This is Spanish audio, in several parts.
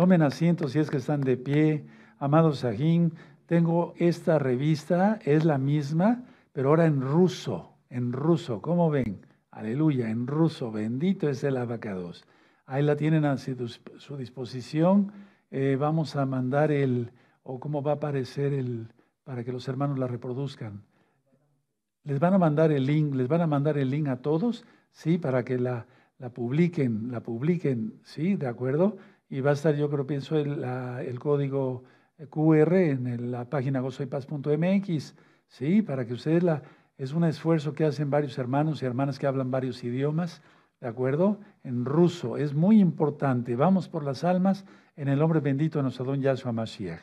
Tomen asiento si es que están de pie. Amado Sajín, tengo esta revista, es la misma, pero ahora en ruso, en ruso. ¿Cómo ven? Aleluya, en ruso. Bendito es el abacados. Ahí la tienen a su disposición. Eh, vamos a mandar el, o cómo va a aparecer el, para que los hermanos la reproduzcan. Les van a mandar el link, les van a mandar el link a todos, sí, para que la, la publiquen, la publiquen, sí, de acuerdo. Y va a estar, yo creo, pienso, el, el código QR en la página gozoypaz.mx, sí, para que ustedes la, es un esfuerzo que hacen varios hermanos y hermanas que hablan varios idiomas, ¿de acuerdo? En ruso, es muy importante. Vamos por las almas en el nombre bendito de nuestro don Yahshua Mashiach.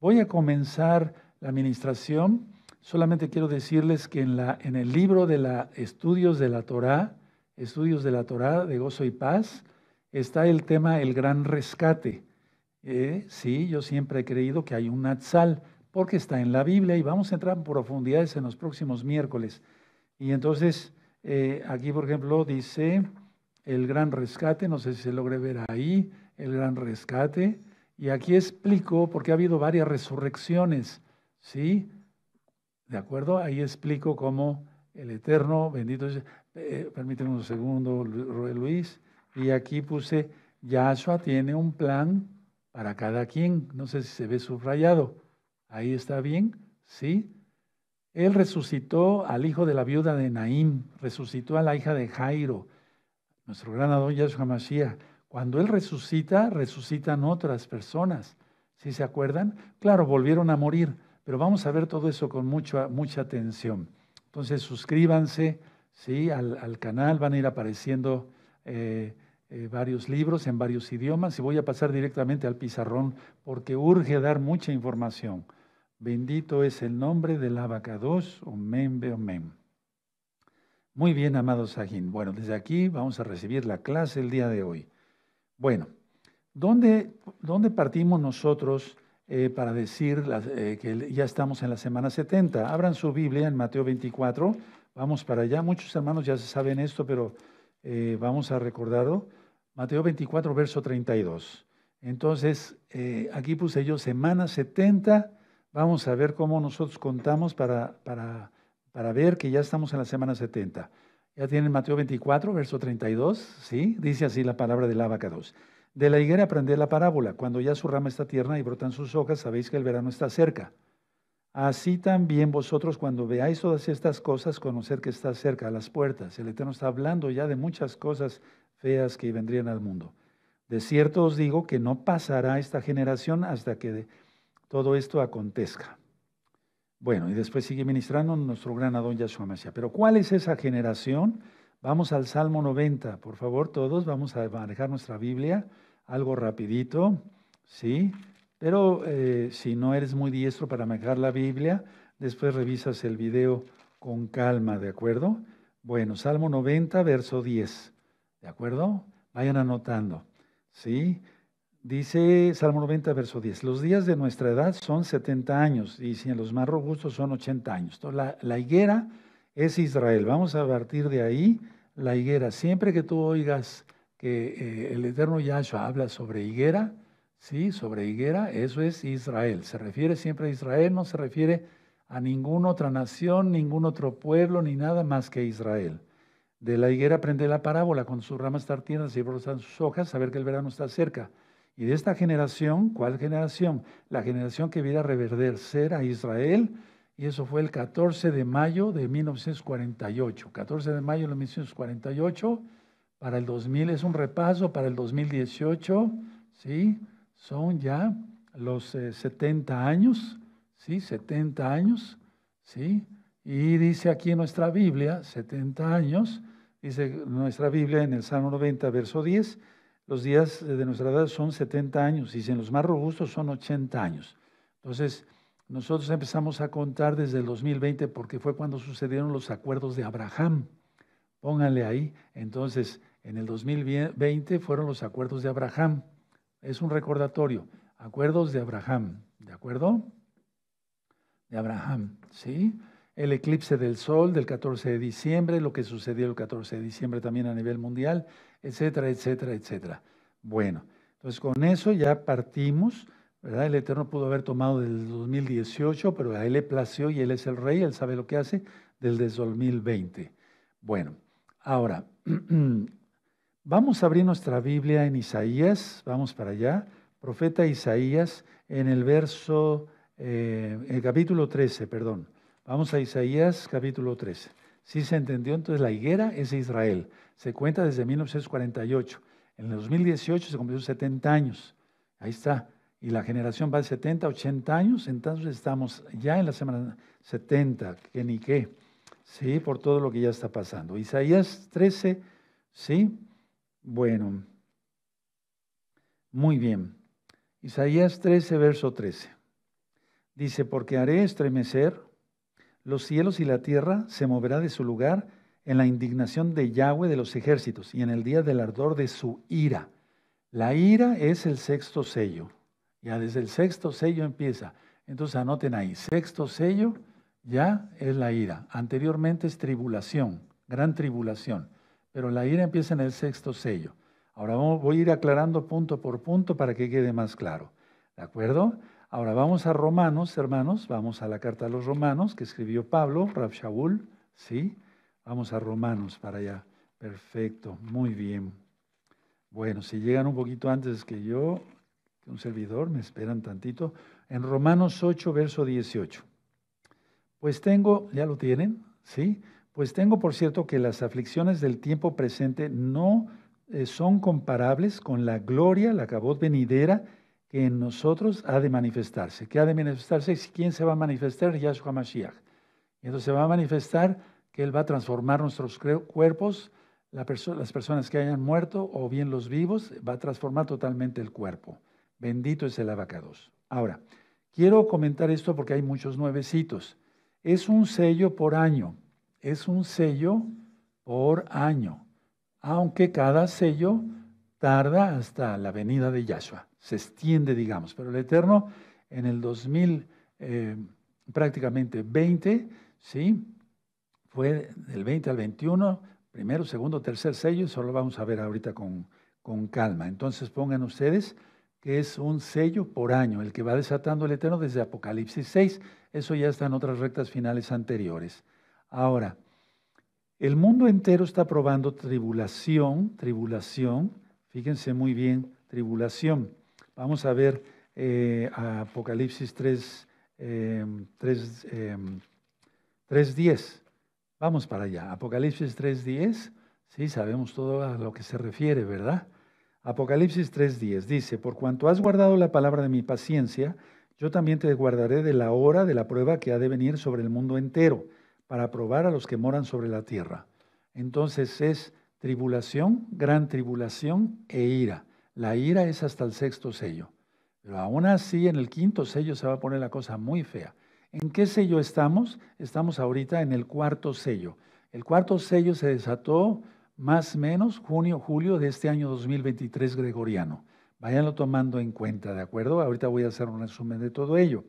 Voy a comenzar la administración. Solamente quiero decirles que en, la, en el libro de la Estudios de la Torá, Estudios de la Torá de Gozo y Paz, está el tema el gran rescate. Eh, sí, yo siempre he creído que hay un Natsal, porque está en la Biblia y vamos a entrar en profundidades en los próximos miércoles. Y entonces, eh, aquí por ejemplo dice el gran rescate, no sé si se logre ver ahí, el gran rescate. Y aquí explico, porque ha habido varias resurrecciones, ¿sí? ¿De acuerdo? Ahí explico cómo el Eterno, bendito eh, un segundo, Luis, y aquí puse, Yahshua tiene un plan para cada quien. No sé si se ve subrayado. Ahí está bien, ¿sí? Él resucitó al hijo de la viuda de Naín, resucitó a la hija de Jairo, nuestro gran Adón Yahshua Mashiach. Cuando Él resucita, resucitan otras personas. ¿Sí se acuerdan? Claro, volvieron a morir, pero vamos a ver todo eso con mucha, mucha atención. Entonces, suscríbanse ¿sí? al, canal, van a ir apareciendo eh, eh, varios libros en varios idiomas y voy a pasar directamente al pizarrón porque urge dar mucha información. Bendito es el nombre del abacados, omen, omen. Muy bien, amados Sajín. Bueno, desde aquí vamos a recibir la clase el día de hoy. Bueno, ¿dónde, dónde partimos nosotros eh, para decir eh, que ya estamos en la semana 70? Abran su Biblia en Mateo 24, vamos para allá. Muchos hermanos ya saben esto, pero eh, vamos a recordarlo. Mateo 24, verso 32. Entonces, eh, aquí puse yo semana 70. Vamos a ver cómo nosotros contamos para, para, para ver que ya estamos en la semana 70. Ya tienen Mateo 24, verso 32, ¿sí? Dice así la palabra del abacados. De la higuera aprended la parábola. Cuando ya su rama está tierna y brotan sus hojas, sabéis que el verano está cerca. Así también vosotros cuando veáis todas estas cosas, conoced que está cerca a las puertas. El Eterno está hablando ya de muchas cosas feas que vendrían al mundo. De cierto os digo que no pasará esta generación hasta que todo esto acontezca. Bueno, y después sigue ministrando nuestro gran Adón Yahshua Mashiach. Pero ¿cuál es esa generación? Vamos al Salmo 90, por favor, todos vamos a manejar nuestra Biblia, algo rapidito, ¿sí? Pero eh, si no eres muy diestro para manejar la Biblia, después revisas el video con calma, ¿de acuerdo? Bueno, Salmo 90, verso 10, ¿de acuerdo? Vayan anotando, ¿sí? Dice Salmo 90, verso 10, los días de nuestra edad son 70 años y si en los más robustos son 80 años. La, higuera es Israel. Vamos a partir de ahí la higuera. Siempre que tú oigas que eh, el eterno Yahshua habla sobre higuera, Sí, sobre higuera, eso es Israel. Se refiere siempre a Israel, no se refiere a ninguna otra nación, ningún otro pueblo, ni nada más que Israel. De la higuera aprende la parábola, con sus ramas estar y brotan sus hojas, saber que el verano está cerca. Y de esta generación, ¿cuál generación? La generación que viera reverdecer a Israel, y eso fue el 14 de mayo de 1948. 14 de mayo de 1948, para el 2000 es un repaso, para el 2018, ¿sí? Son ya los 70 eh, años, ¿sí? 70 años, ¿sí? Y dice aquí en nuestra Biblia, 70 años, dice nuestra Biblia en el Salmo 90, verso 10, los días de nuestra edad son 70 años, y en los más robustos son 80 años. Entonces, nosotros empezamos a contar desde el 2020 porque fue cuando sucedieron los acuerdos de Abraham. Pónganle ahí. Entonces, en el 2020 fueron los acuerdos de Abraham. Es un recordatorio. Acuerdos de Abraham, ¿de acuerdo? De Abraham, ¿sí? El eclipse del sol del 14 de diciembre, lo que sucedió el 14 de diciembre también a nivel mundial, etcétera, etcétera, etcétera. Bueno, Entonces, con eso ya partimos, ¿verdad? El Eterno pudo haber tomado del 2018, pero a Él le plació y Él es el Rey, Él sabe lo que hace, del 2020. Bueno, ahora, vamos a abrir nuestra Biblia en Isaías, vamos para allá, profeta Isaías, en el verso, eh, el capítulo 13, perdón. Vamos a Isaías capítulo 13. Si se entendió, entonces la higuera es Israel. Se cuenta desde 1948. En el 2018 se cumplió 70 años. Ahí está. Y la generación va de 70, 80 años. Entonces estamos ya en la semana 70, que ni qué. Sí, por todo lo que ya está pasando. Isaías 13, sí. Bueno. Muy bien. Isaías 13, verso 13. Dice, porque haré estremecer los cielos y la tierra, se moverá de su lugar en la indignación de Yahweh de los ejércitos y en el día del ardor de su ira. La ira es el sexto sello. Ya desde el sexto sello empieza. Entonces anoten ahí, sexto sello ya es la ira. Anteriormente es tribulación, gran tribulación. Pero la ira empieza en el sexto sello. Ahora voy a ir aclarando punto por punto para que quede más claro. ¿De acuerdo? Ahora vamos a Romanos, hermanos, vamos a la carta a los Romanos que escribió Pablo, Rab Shaul, ¿sí? Vamos a Romanos para allá. Perfecto, muy bien. Bueno, si llegan un poquito antes que yo, que un servidor, me esperan tantito. En Romanos 8, verso 18. Pues tengo, ya lo tienen, ¿sí? Pues tengo por cierto que las aflicciones del tiempo presente no eh, son comparables con la gloria, la cabot venidera, que en nosotros ha de manifestarse. ¿Qué ha de manifestarse? ¿Quién se va a manifestar? Yahshua Mashiach. Y entonces se va a manifestar que Él va a transformar nuestros cuerpos, las personas que hayan muerto o bien los vivos, va a transformar totalmente el cuerpo. Bendito es el abacados. Ahora, quiero comentar esto porque hay muchos nuevecitos. Es un sello por año. Es un sello por año. Aunque cada sello tarda hasta la venida de Yahshua se extiende, digamos. Pero el Eterno en el 2000, eh, prácticamente 20, ¿sí? Fue del 20 al 21, primero, segundo, tercer sello, eso lo vamos a ver ahorita con, con calma. Entonces pongan ustedes que es un sello por año, el que va desatando el Eterno desde Apocalipsis 6. Eso ya está en otras rectas finales anteriores. Ahora, el mundo entero está probando tribulación, tribulación, fíjense muy bien, tribulación. Vamos a ver eh, Apocalipsis 3, 3, 3.10. Vamos para allá. Apocalipsis 3.10. Sí, sabemos todo a lo que se refiere, ¿verdad? Apocalipsis 3.10 dice, por cuanto has guardado la palabra de mi paciencia, yo también te guardaré de la hora de la prueba que ha de venir sobre el mundo entero, para probar a los que moran sobre la tierra. Entonces es tribulación, gran tribulación e ira. La ira es hasta el sexto sello. Pero aún así, en el quinto sello se va a poner la cosa muy fea. ¿En qué sello estamos? Estamos ahorita en el cuarto sello. El cuarto sello se desató más o menos junio, julio de este año 2023 gregoriano. Váyanlo tomando en cuenta, ¿de acuerdo? Ahorita voy a hacer un resumen de todo ello.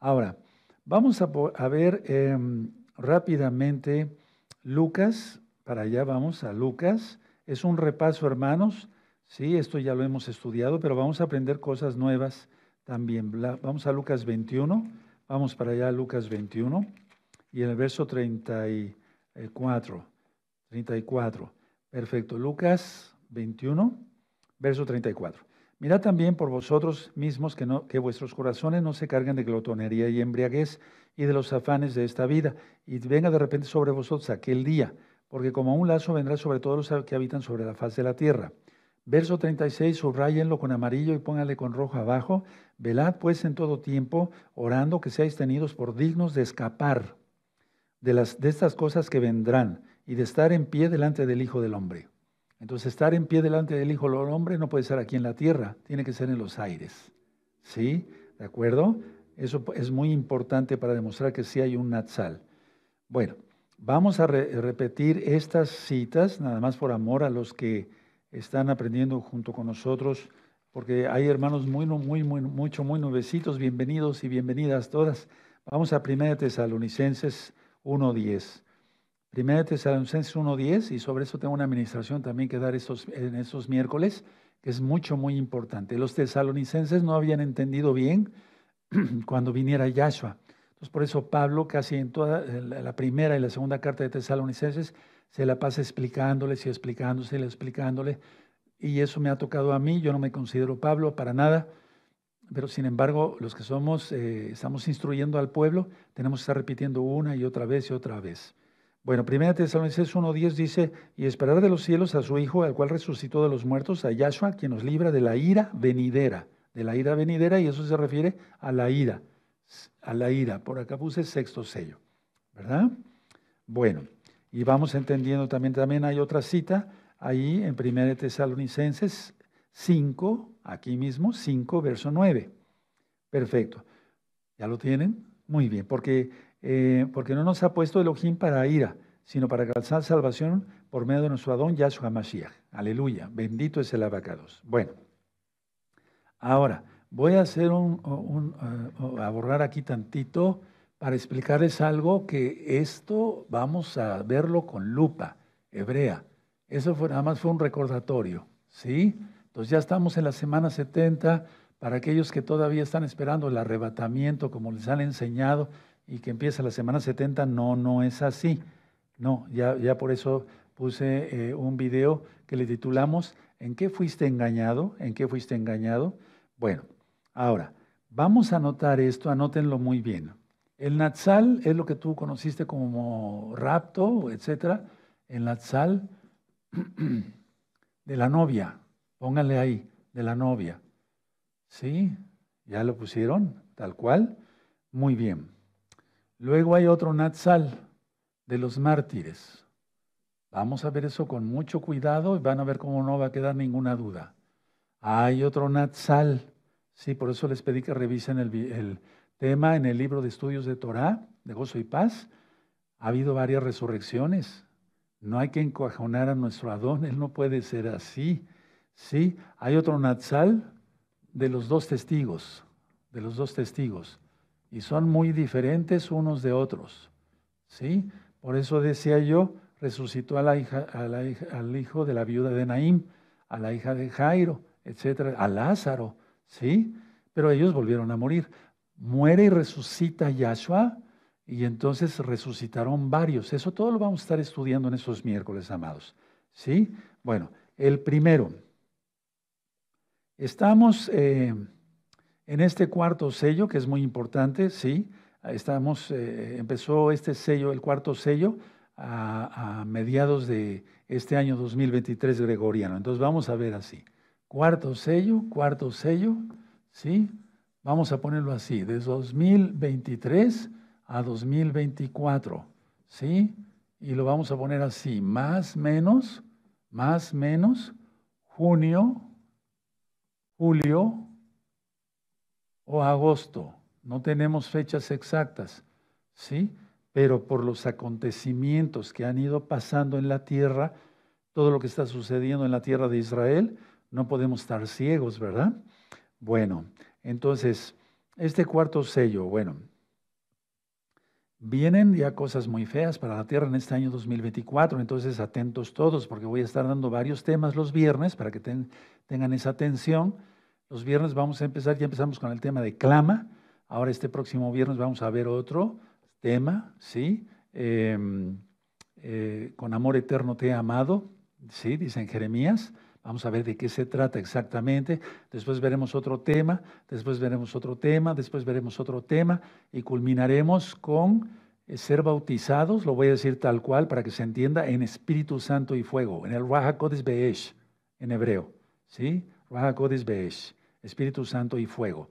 Ahora, vamos a, ver em, rápidamente Lucas, para allá vamos a Lucas. Es un repaso, hermanos, Sí, esto ya lo hemos estudiado, pero vamos a aprender cosas nuevas también. Vamos a Lucas 21, vamos para allá a Lucas 21 y el verso 34. 34. Perfecto. Lucas 21, verso 34. Mirad también por vosotros mismos que, no, que vuestros corazones no se carguen de glotonería y embriaguez y de los afanes de esta vida, y venga de repente sobre vosotros aquel día, porque como un lazo vendrá sobre todos los que habitan sobre la faz de la tierra. Verso 36, subrayenlo con amarillo y póngale con rojo abajo. Velad pues en todo tiempo, orando que seáis tenidos por dignos de escapar de, las, de estas cosas que vendrán y de estar en pie delante del Hijo del Hombre. Entonces, estar en pie delante del Hijo del Hombre no puede ser aquí en la tierra, tiene que ser en los aires. ¿Sí? ¿De acuerdo? Eso es muy importante para demostrar que sí hay un Natsal. Bueno, vamos a repetir estas citas, nada más por amor a los que están aprendiendo junto con nosotros, porque hay hermanos muy, muy, muy, mucho, muy nuevecitos, bienvenidos y bienvenidas todas. Vamos a 1 Tesalonicenses 1.10. 1 Tesalonicenses 1.10, y sobre eso tengo una administración también que dar estos, en estos miércoles, que es mucho, muy importante. Los tesalonicenses no habían entendido bien cuando viniera Yahshua. Entonces, por eso Pablo, casi en toda la primera y la segunda carta de tesalonicenses, se la pasa explicándoles y explicándose y explicándole. Y eso me ha tocado a mí, yo no me considero Pablo para nada, pero sin embargo, los que somos, eh, estamos instruyendo al pueblo, tenemos que estar repitiendo una y otra vez y otra vez. Bueno, 1 Tesalonicenses 1.10 dice, y esperar de los cielos a su Hijo, al cual resucitó de los muertos, a Yahshua, quien nos libra de la ira venidera, de la ira venidera, y eso se refiere a la ira, a la ira. Por acá puse sexto sello, ¿verdad? Bueno, y vamos entendiendo también, también hay otra cita ahí en 1 Tesalonicenses 5, aquí mismo, 5, verso 9. Perfecto. ¿Ya lo tienen? Muy bien, porque eh, porque no nos ha puesto Elohim para ira, sino para alcanzar salvación por medio de nuestro Adón Yahshua Mashiach. Aleluya, bendito es el abacados. Bueno, ahora voy a hacer un, uh, a borrar aquí tantito para explicarles algo que esto vamos a verlo con lupa hebrea. Eso fue, nada más fue un recordatorio, ¿sí? Entonces ya estamos en la semana 70 para aquellos que todavía están esperando el arrebatamiento, como les han enseñado y que empieza la semana 70, no, no es así. No, ya, ya por eso puse eh, un video que le titulamos ¿En qué fuiste engañado? ¿En qué fuiste engañado? Bueno, ahora, vamos a anotar esto, anótenlo muy bien. El Natsal es lo que tú conociste como rapto, etcétera. El Natsal de la novia, pónganle ahí, de la novia. ¿Sí? ¿Ya lo pusieron? Tal cual. Muy bien. Luego hay otro Natsal de los mártires. Vamos a ver eso con mucho cuidado y van a ver cómo no va a quedar ninguna duda. Hay otro Natsal. Sí, por eso les pedí que revisen el, tema en el libro de estudios de Torah, de gozo y paz. Ha habido varias resurrecciones. No hay que encoajonar a nuestro Adón, él no puede ser así. Sí, hay otro Natsal de los dos testigos, de los dos testigos y son muy diferentes unos de otros. ¿Sí? Por eso decía yo, resucitó al hijo de la viuda de Naim, a la hija de Jairo, etcétera, a Lázaro, ¿sí? Pero ellos volvieron a morir. Muere y resucita Yahshua, y entonces resucitaron varios. Eso todo lo vamos a estar estudiando en estos miércoles, amados. ¿Sí? Bueno, el primero. Estamos eh, en este cuarto sello, que es muy importante, sí, estamos, eh, empezó este sello, el cuarto sello, a, mediados de este año 2023 gregoriano. Entonces vamos a ver así. Cuarto sello, cuarto sello, ¿sí? Vamos a ponerlo así, de 2023 a 2024, ¿sí? Y lo vamos a poner así, más, menos, más, menos, junio, julio, o agosto. No tenemos fechas exactas, ¿sí? Pero por los acontecimientos que han ido pasando en la tierra, todo lo que está sucediendo en la tierra de Israel, no podemos estar ciegos, ¿verdad? Bueno, entonces, este cuarto sello, bueno, vienen ya cosas muy feas para la tierra en este año 2024, entonces atentos todos, porque voy a estar dando varios temas los viernes para que tengan esa atención los viernes vamos a empezar, ya empezamos con el tema de clama. Ahora este próximo viernes vamos a ver otro tema, ¿sí? Em, eh, con amor eterno te he amado, ¿sí? Dicen Jeremías. Vamos a ver de qué se trata exactamente. Después veremos otro tema, después veremos otro tema, después veremos otro tema y culminaremos con eh, ser bautizados, lo voy a decir tal cual para que se entienda, en Espíritu Santo y fuego, en el Raha Kodesh Beesh, en hebreo. ¿Sí? Raha Kodesh Beesh. Espíritu Santo y fuego.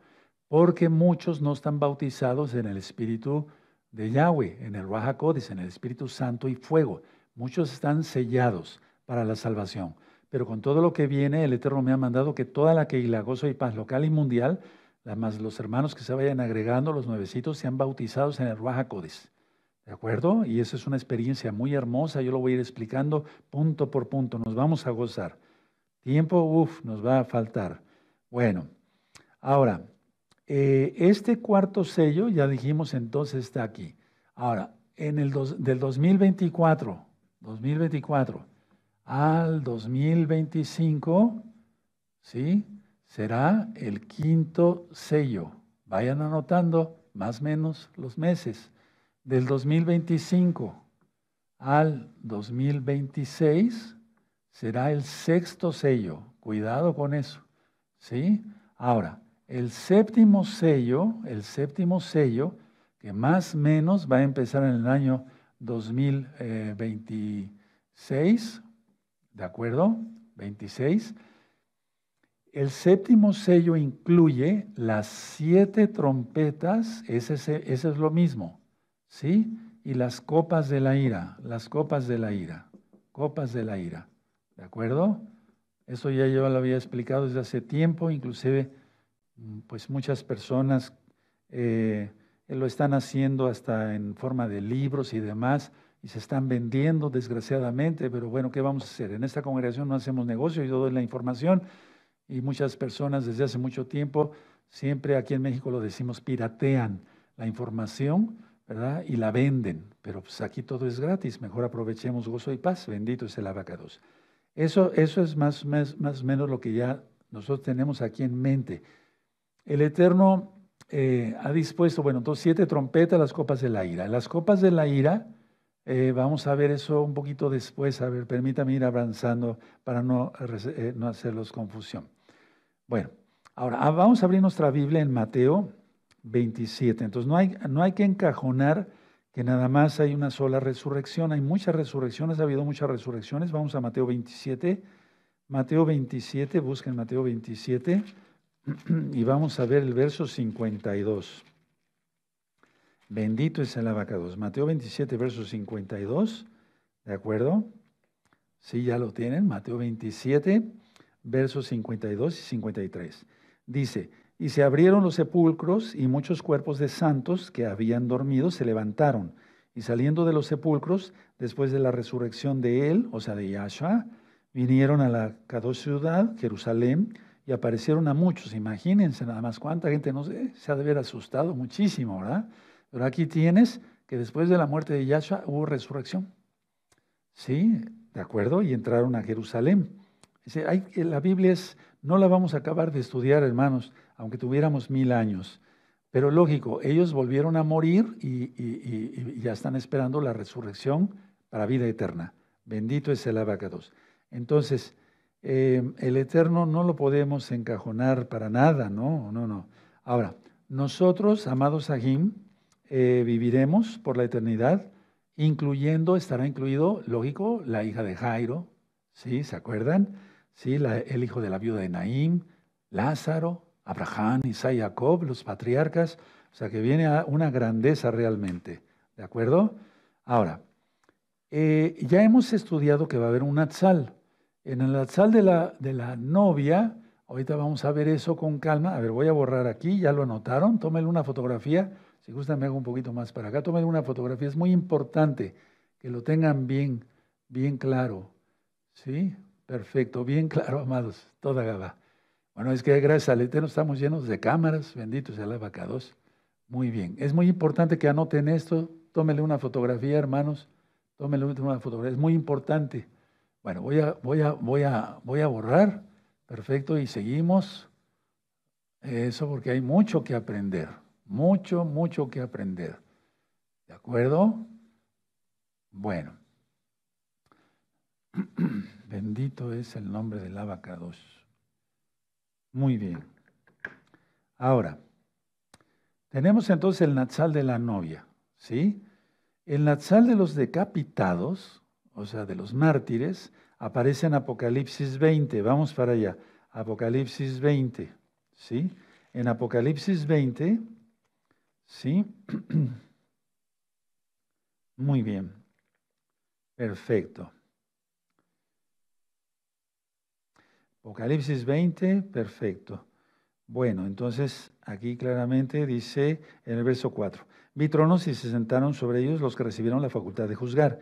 Porque muchos no están bautizados en el Espíritu de Yahweh, en el Raja en el Espíritu Santo y fuego. Muchos están sellados para la salvación. Pero con todo lo que viene, el Eterno me ha mandado que toda la que la gozo y paz local y mundial, más los hermanos que se vayan agregando, los nuevecitos, sean bautizados en el Raja ¿De acuerdo? Y esa es una experiencia muy hermosa. Yo lo voy a ir explicando punto por punto. Nos vamos a gozar. Tiempo, uff, nos va a faltar. Bueno, ahora, eh, este cuarto sello, ya dijimos entonces, está aquí. Ahora, en el del 2024, 2024 al 2025, ¿sí? Será el quinto sello. Vayan anotando más o menos los meses. Del 2025 al 2026 será el sexto sello. Cuidado con eso. ¿Sí? Ahora, el séptimo sello, el séptimo sello, que más o menos va a empezar en el año 2026, ¿de acuerdo? 26. El séptimo sello incluye las siete trompetas, ese, ese es lo mismo, ¿sí? Y las copas de la ira, las copas de la ira, copas de la ira, ¿de acuerdo? Eso ya yo lo había explicado desde hace tiempo, inclusive mm, pues muchas personas eh, lo están haciendo hasta en forma de libros y demás, y se están vendiendo desgraciadamente, pero bueno, ¿qué vamos a hacer? En esta congregación no hacemos negocio, yo doy la información y muchas personas desde hace mucho tiempo, siempre aquí en México lo decimos, piratean la información, ¿verdad? Y la venden, pero pues aquí todo es gratis, mejor aprovechemos gozo y paz, bendito es el abacados. Eso, eso es más, más, más o menos lo que ya nosotros tenemos aquí en mente. El Eterno eh, ha dispuesto, bueno, entonces siete trompetas, las copas de la ira. Las copas de la ira, eh, vamos a ver eso un poquito después, a ver, permítame ir avanzando para no, eh, no hacerlos confusión. Bueno, ahora ah, vamos a abrir nuestra Biblia en Mateo 27. Entonces no hay, no hay que encajonar que nada más hay una sola resurrección, hay muchas resurrecciones, ha habido muchas resurrecciones. Vamos a Mateo 27. Mateo 27, busquen Mateo 27 y vamos a ver el verso 52. Bendito es el abacados. Mateo 27, verso 52. ¿De acuerdo? Sí, ya lo tienen. Mateo 27, versos 52 y 53. Dice, y se abrieron los sepulcros y muchos cuerpos de santos que habían dormido se levantaron. Y saliendo de los sepulcros, después de la resurrección de él, o sea, de Yahshua, vinieron a la ciudad, Jerusalén, y aparecieron a muchos. Imagínense nada más cuánta gente, no sé, se ha de haber asustado muchísimo, ¿verdad? Pero aquí tienes que después de la muerte de Yahshua hubo resurrección. ¿Sí? ¿De acuerdo? Y entraron a Jerusalén. Hay, la Biblia es, no la vamos a acabar de estudiar, hermanos aunque tuviéramos mil años. Pero lógico, ellos volvieron a morir y, ya están esperando la resurrección para vida eterna. Bendito es el abacados. Entonces, eh, el eterno no lo podemos encajonar para nada, no, no, no. Ahora, nosotros, amados Sahim, eh, viviremos por la eternidad, incluyendo, estará incluido, lógico, la hija de Jairo, ¿sí? ¿Se acuerdan? Sí, el hijo de la viuda de Naim, Lázaro, Abraham, Isaac, Jacob, los patriarcas, o sea que viene a una grandeza realmente, ¿de acuerdo? Ahora, eh, ya hemos estudiado que va a haber un atzal. En el atzal de la, de la novia, ahorita vamos a ver eso con calma. A ver, voy a borrar aquí, ya lo anotaron, tómenle una fotografía. Si gustan, me hago un poquito más para acá. Tómenle una fotografía, es muy importante que lo tengan bien, bien claro. ¿Sí? Perfecto, bien claro, amados. Toda gaba. Bueno, es que gracias al Eterno estamos llenos de cámaras, bendito sea el abacados. Muy bien, es muy importante que anoten esto, tómenle una fotografía, hermanos, tómenle una fotografía, es muy importante. Bueno, voy a, voy a, voy a, voy a borrar, perfecto, y seguimos. Eso porque hay mucho que aprender, mucho, mucho que aprender. ¿De acuerdo? Bueno. Bendito es el nombre del abacados. Muy bien. Ahora, tenemos entonces el Natsal de la novia, ¿sí? El Natsal de los decapitados, o sea, de los mártires, aparece en Apocalipsis 20. Vamos para allá. Apocalipsis 20, ¿sí? En Apocalipsis 20, ¿sí? Muy bien. Perfecto. Apocalipsis 20, perfecto. Bueno, entonces aquí claramente dice en el verso 4, vi tronos y se sentaron sobre ellos los que recibieron la facultad de juzgar.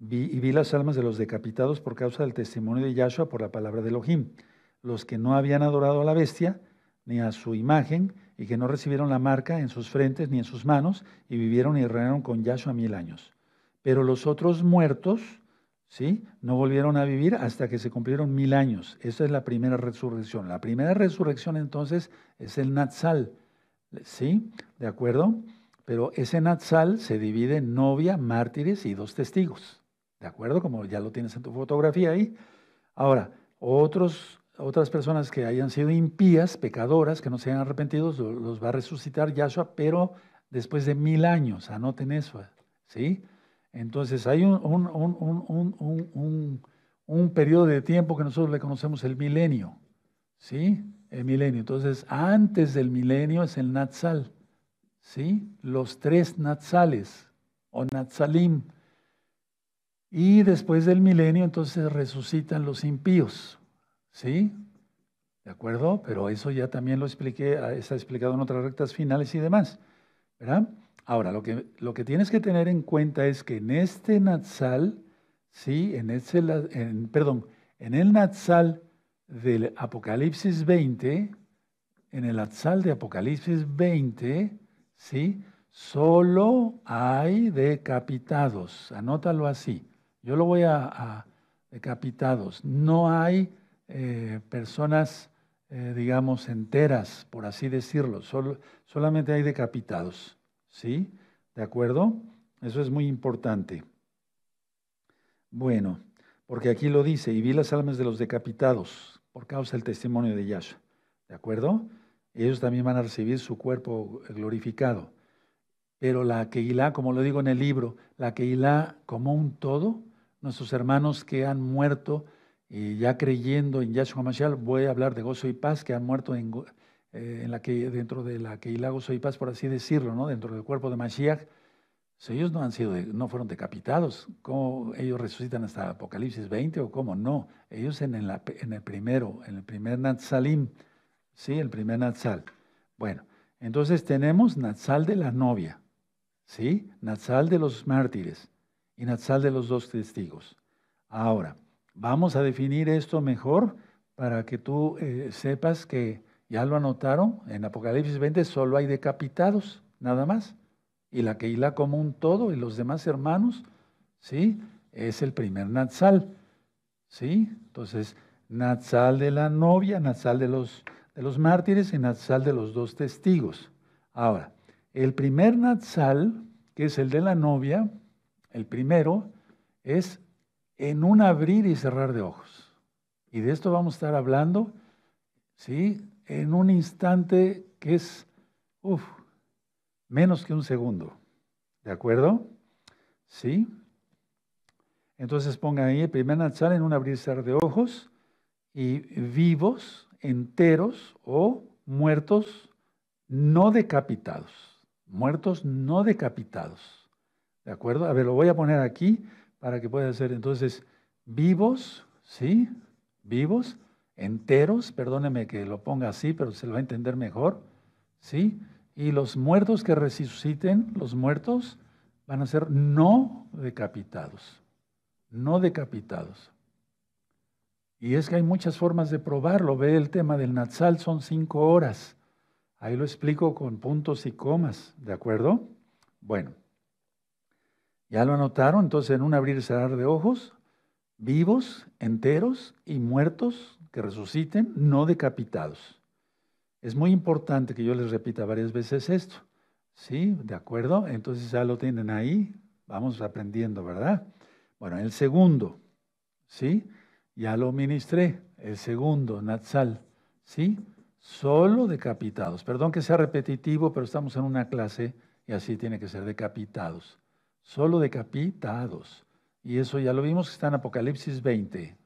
Vi, y vi las almas de los decapitados por causa del testimonio de Yahshua por la palabra de Elohim, los que no habían adorado a la bestia ni a su imagen y que no recibieron la marca en sus frentes ni en sus manos y vivieron y reinaron con Yahshua mil años. Pero los otros muertos, ¿sí? No volvieron a vivir hasta que se cumplieron mil años. Esa es la primera resurrección. La primera resurrección entonces es el Natsal, ¿sí? ¿De acuerdo? Pero ese Natsal se divide en novia, mártires y dos testigos. ¿De acuerdo? Como ya lo tienes en tu fotografía ahí. Ahora, otros, otras personas que hayan sido impías, pecadoras, que no se hayan arrepentido, los va a resucitar Yahshua, pero después de mil años. Anoten eso, ¿sí? Entonces hay un, un, periodo de tiempo que nosotros le conocemos el milenio, ¿sí? El milenio. Entonces, antes del milenio es el Natsal, ¿sí? Los tres Natsales o Natsalim. Y después del milenio, entonces resucitan los impíos, ¿sí? ¿De acuerdo? Pero eso ya también lo expliqué, está explicado en otras rectas finales y demás, ¿verdad? Ahora, lo que, lo que tienes que tener en cuenta es que en este Natsal, ¿sí? en, en, perdón, en el Natsal del Apocalipsis 20, en el Natsal de Apocalipsis 20, ¿sí? solo hay decapitados. Anótalo así. Yo lo voy a, decapitados. No hay eh, personas, eh, digamos, enteras, por así decirlo. Solamente hay decapitados. ¿Sí? ¿De acuerdo? Eso es muy importante. Bueno, porque aquí lo dice, y vi las almas de los decapitados por causa del testimonio de Yahshua. ¿De acuerdo? Ellos también van a recibir su cuerpo glorificado. Pero la Keilah, como lo digo en el libro, la Keilah como un todo, nuestros hermanos que han muerto y ya creyendo en Yahshua Mashiach, voy a hablar de gozo y paz, que han muerto en, eh, en la que, dentro de la que Ilago Soy Paz, por así decirlo, ¿no? dentro del cuerpo de Mashiach, pues ellos no, han sido, no fueron decapitados. ¿Cómo ellos resucitan hasta Apocalipsis 20 o cómo? No, ellos en el, en el primero, en el primer Natzalim, ¿sí? El primer Natsal. Bueno, entonces tenemos Natsal de la novia, ¿sí? Natsal de los mártires y Natsal de los dos testigos. Ahora, vamos a definir esto mejor para que tú eh, sepas que ya lo anotaron, en Apocalipsis 20 solo hay decapitados, nada más. Y la Keilah como un todo y los demás hermanos, ¿sí? Es el primer Natsal, ¿sí? Entonces, Natsal de la novia, Natsal de los, de los mártires y Natsal de los dos testigos. Ahora, el primer Natsal, que es el de la novia, el primero, es en un abrir y cerrar de ojos. Y de esto vamos a estar hablando, ¿sí? En un instante que es, uf, menos que un segundo. ¿De acuerdo? ¿Sí? Entonces pongan ahí primer Natsal en un abrir de ojos y vivos, enteros o muertos no decapitados. Muertos no decapitados. ¿De acuerdo? A ver, lo voy a poner aquí para que pueda ser entonces vivos, ¿sí? Vivos enteros, perdóneme que lo ponga así, pero se lo va a entender mejor, ¿sí? Y los muertos que resuciten, los muertos, van a ser no decapitados, no decapitados. Y es que hay muchas formas de probarlo. Ve el tema del Natsal, son cinco horas. Ahí lo explico con puntos y comas, ¿de acuerdo? Bueno, ya lo anotaron, entonces en un abrir y cerrar de ojos, vivos, enteros y muertos que resuciten, no decapitados. Es muy importante que yo les repita varias veces esto. ¿Sí? ¿De acuerdo? Entonces ya lo tienen ahí. Vamos aprendiendo, ¿verdad? Bueno, el segundo, ¿sí? Ya lo ministré. El segundo, Natsal, ¿sí? Solo decapitados. Perdón que sea repetitivo, pero estamos en una clase y así tiene que ser decapitados. Solo decapitados. Y eso ya lo vimos que está en Apocalipsis 20,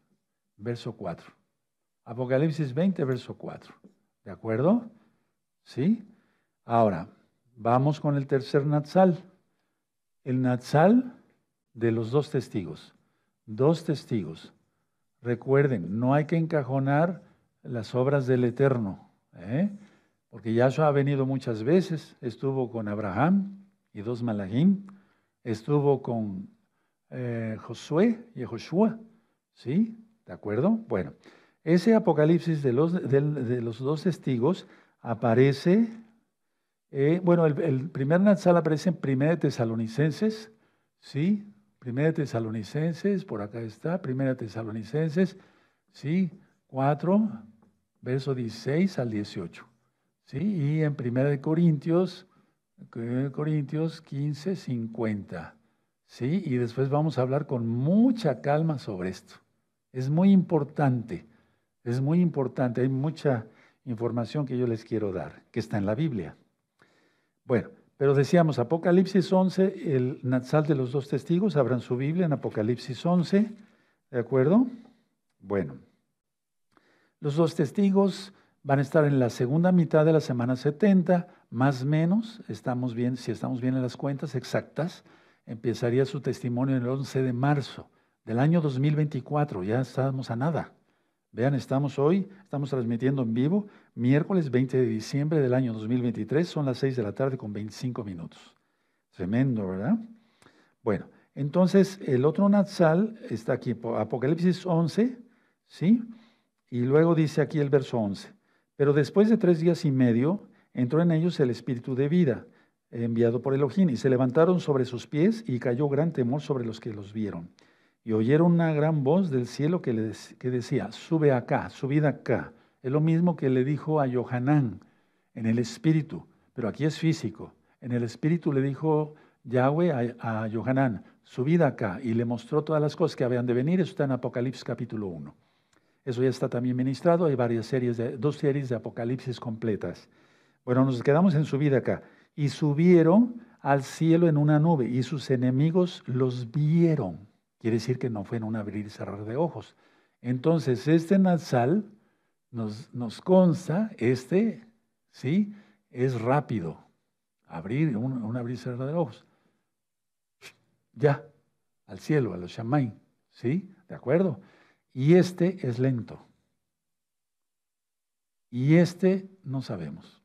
verso 4. Apocalipsis 20, verso 4. ¿De acuerdo? ¿Sí? Ahora, vamos con el tercer Natsal. El Natsal de los dos testigos. Dos testigos. Recuerden, no hay que encajonar las obras del Eterno, ¿eh? porque Yahshua ha venido muchas veces, estuvo con Abraham y dos Malahim, estuvo con eh, Josué y Joshua, ¿sí? ¿De acuerdo? Bueno, ese apocalipsis de los, de, los dos testigos aparece, eh, bueno, el, primer Natsal aparece en 1 Tesalonicenses, ¿sí? Primera Tesalonicenses, por acá está, Primera Tesalonicenses, sí, 4, verso 16 al 18. ¿sí? Y en Primera de Corintios, Corintios 15, 50. ¿sí? Y después vamos a hablar con mucha calma sobre esto. Es muy importante, es muy importante, hay mucha información que yo les quiero dar, que está en la Biblia. Bueno, pero decíamos, Apocalipsis 11, el Natsal de los dos testigos, abran su Biblia en Apocalipsis 11, ¿de acuerdo? Bueno, los dos testigos van a estar en la segunda mitad de la semana 70, más menos, estamos bien, si estamos bien en las cuentas exactas, empezaría su testimonio el 11 de marzo del año 2024, ya estamos a nada. Vean, estamos hoy, estamos transmitiendo en vivo, miércoles 20 de diciembre del año 2023, son las 6 de la tarde con 25 minutos. Tremendo, ¿verdad? Bueno, entonces el otro Natsal está aquí, Apocalipsis 11, ¿sí? Y luego dice aquí el verso 11, pero después de tres días y medio entró en ellos el espíritu de vida, enviado por Elohim, y se levantaron sobre sus pies y cayó gran temor sobre los que los vieron. Y oyeron una gran voz del cielo que, le, que decía, sube acá, subid acá. Es lo mismo que le dijo a Johanán en el espíritu, pero aquí es físico. En el espíritu le dijo Yahweh a, a Johanán, subid acá, y le mostró todas las cosas que habían de venir. Eso está en Apocalipsis capítulo 1. Eso ya está también ministrado. Hay varias series, de, dos series de Apocalipsis completas. Bueno, nos quedamos en subida acá. Y subieron al cielo en una nube, y sus enemigos los vieron. Quiere decir que no fue en un abrir y cerrar de ojos. Entonces, este Nazal nos, nos consta, este, ¿sí? Es rápido. Abrir, un, abrir y cerrar de ojos. Ya, al cielo, a los Shamain, ¿sí? ¿De acuerdo? Y este es lento. Y este no sabemos.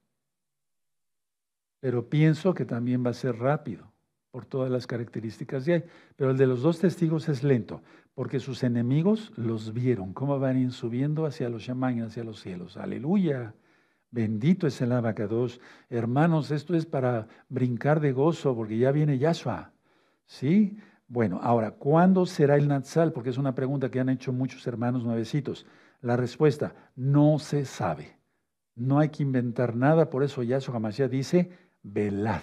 Pero pienso que también va a ser rápido por todas las características que hay. Pero el de los dos testigos es lento, porque sus enemigos los vieron, cómo van subiendo hacia los Shaman, hacia los cielos. Aleluya. Bendito es el abacados. Hermanos, esto es para brincar de gozo, porque ya viene Yahshua. ¿Sí? Bueno, ahora, ¿cuándo será el Natsal? Porque es una pregunta que han hecho muchos hermanos nuevecitos. La respuesta, no se sabe. No hay que inventar nada, por eso Yahshua Hamashiach dice, velad.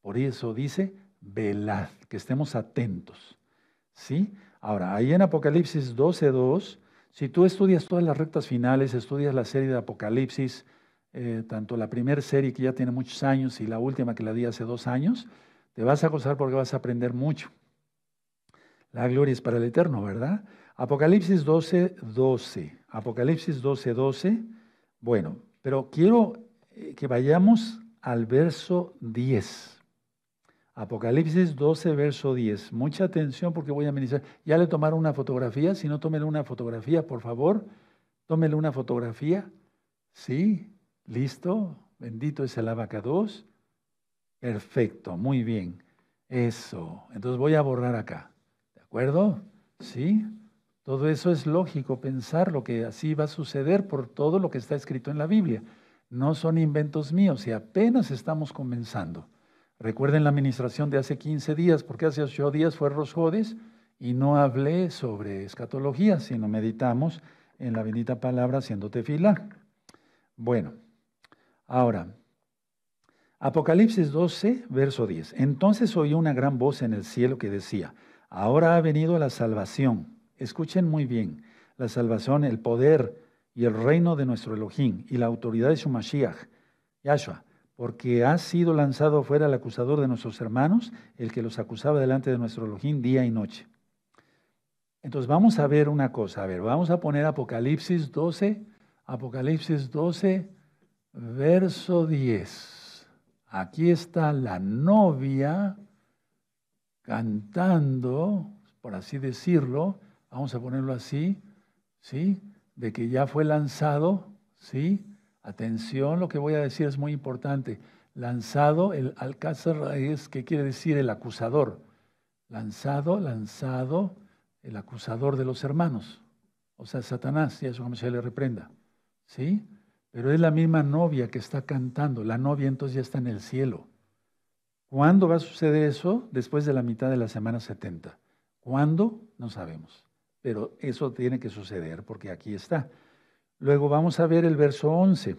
Por eso dice, velad, que estemos atentos. ¿Sí? Ahora, ahí en Apocalipsis 12.2, si tú estudias todas las rectas finales, estudias la serie de Apocalipsis, eh, tanto la primera serie que ya tiene muchos años y la última que la di hace dos años, te vas a gozar porque vas a aprender mucho. La gloria es para el Eterno, ¿verdad? Apocalipsis 12, 12. Apocalipsis 12, 12. Bueno, pero quiero eh, que vayamos al verso 10. Apocalipsis 12, verso 10. Mucha atención porque voy a ministrar. ¿Ya le tomaron una fotografía? Si no, tómele una fotografía, por favor. Tómele una fotografía. Sí, listo. Bendito es el abacados. Perfecto, muy bien. Eso. Entonces voy a borrar acá. ¿De acuerdo? Sí. Todo eso es lógico pensar lo que así va a suceder por todo lo que está escrito en la Biblia. No son inventos míos y apenas estamos comenzando. Recuerden la administración de hace 15 días, porque hace 8 días fue Rosjodes y no hablé sobre escatología, sino meditamos en la bendita palabra haciendo tefilá. Bueno, ahora, Apocalipsis 12, verso 10. Entonces oí una gran voz en el cielo que decía, ahora ha venido la salvación. Escuchen muy bien, la salvación, el poder y el reino de nuestro Elohim y la autoridad de su Mashiach, Yahshua porque ha sido lanzado fuera el acusador de nuestros hermanos, el que los acusaba delante de nuestro Elohim día y noche. Entonces vamos a ver una cosa, a ver, vamos a poner Apocalipsis 12, Apocalipsis 12, verso 10. Aquí está la novia cantando, por así decirlo, vamos a ponerlo así, ¿sí? De que ya fue lanzado, ¿sí? Atención, lo que voy a decir es muy importante. Lanzado, el alcázar es, ¿qué quiere decir el acusador? Lanzado, lanzado, el acusador de los hermanos. O sea, Satanás, y eso como se le reprenda. ¿Sí? Pero es la misma novia que está cantando. La novia entonces ya está en el cielo. ¿Cuándo va a suceder eso? Después de la mitad de la semana 70. ¿Cuándo? No sabemos. Pero eso tiene que suceder porque aquí está. Luego vamos a ver el verso 11.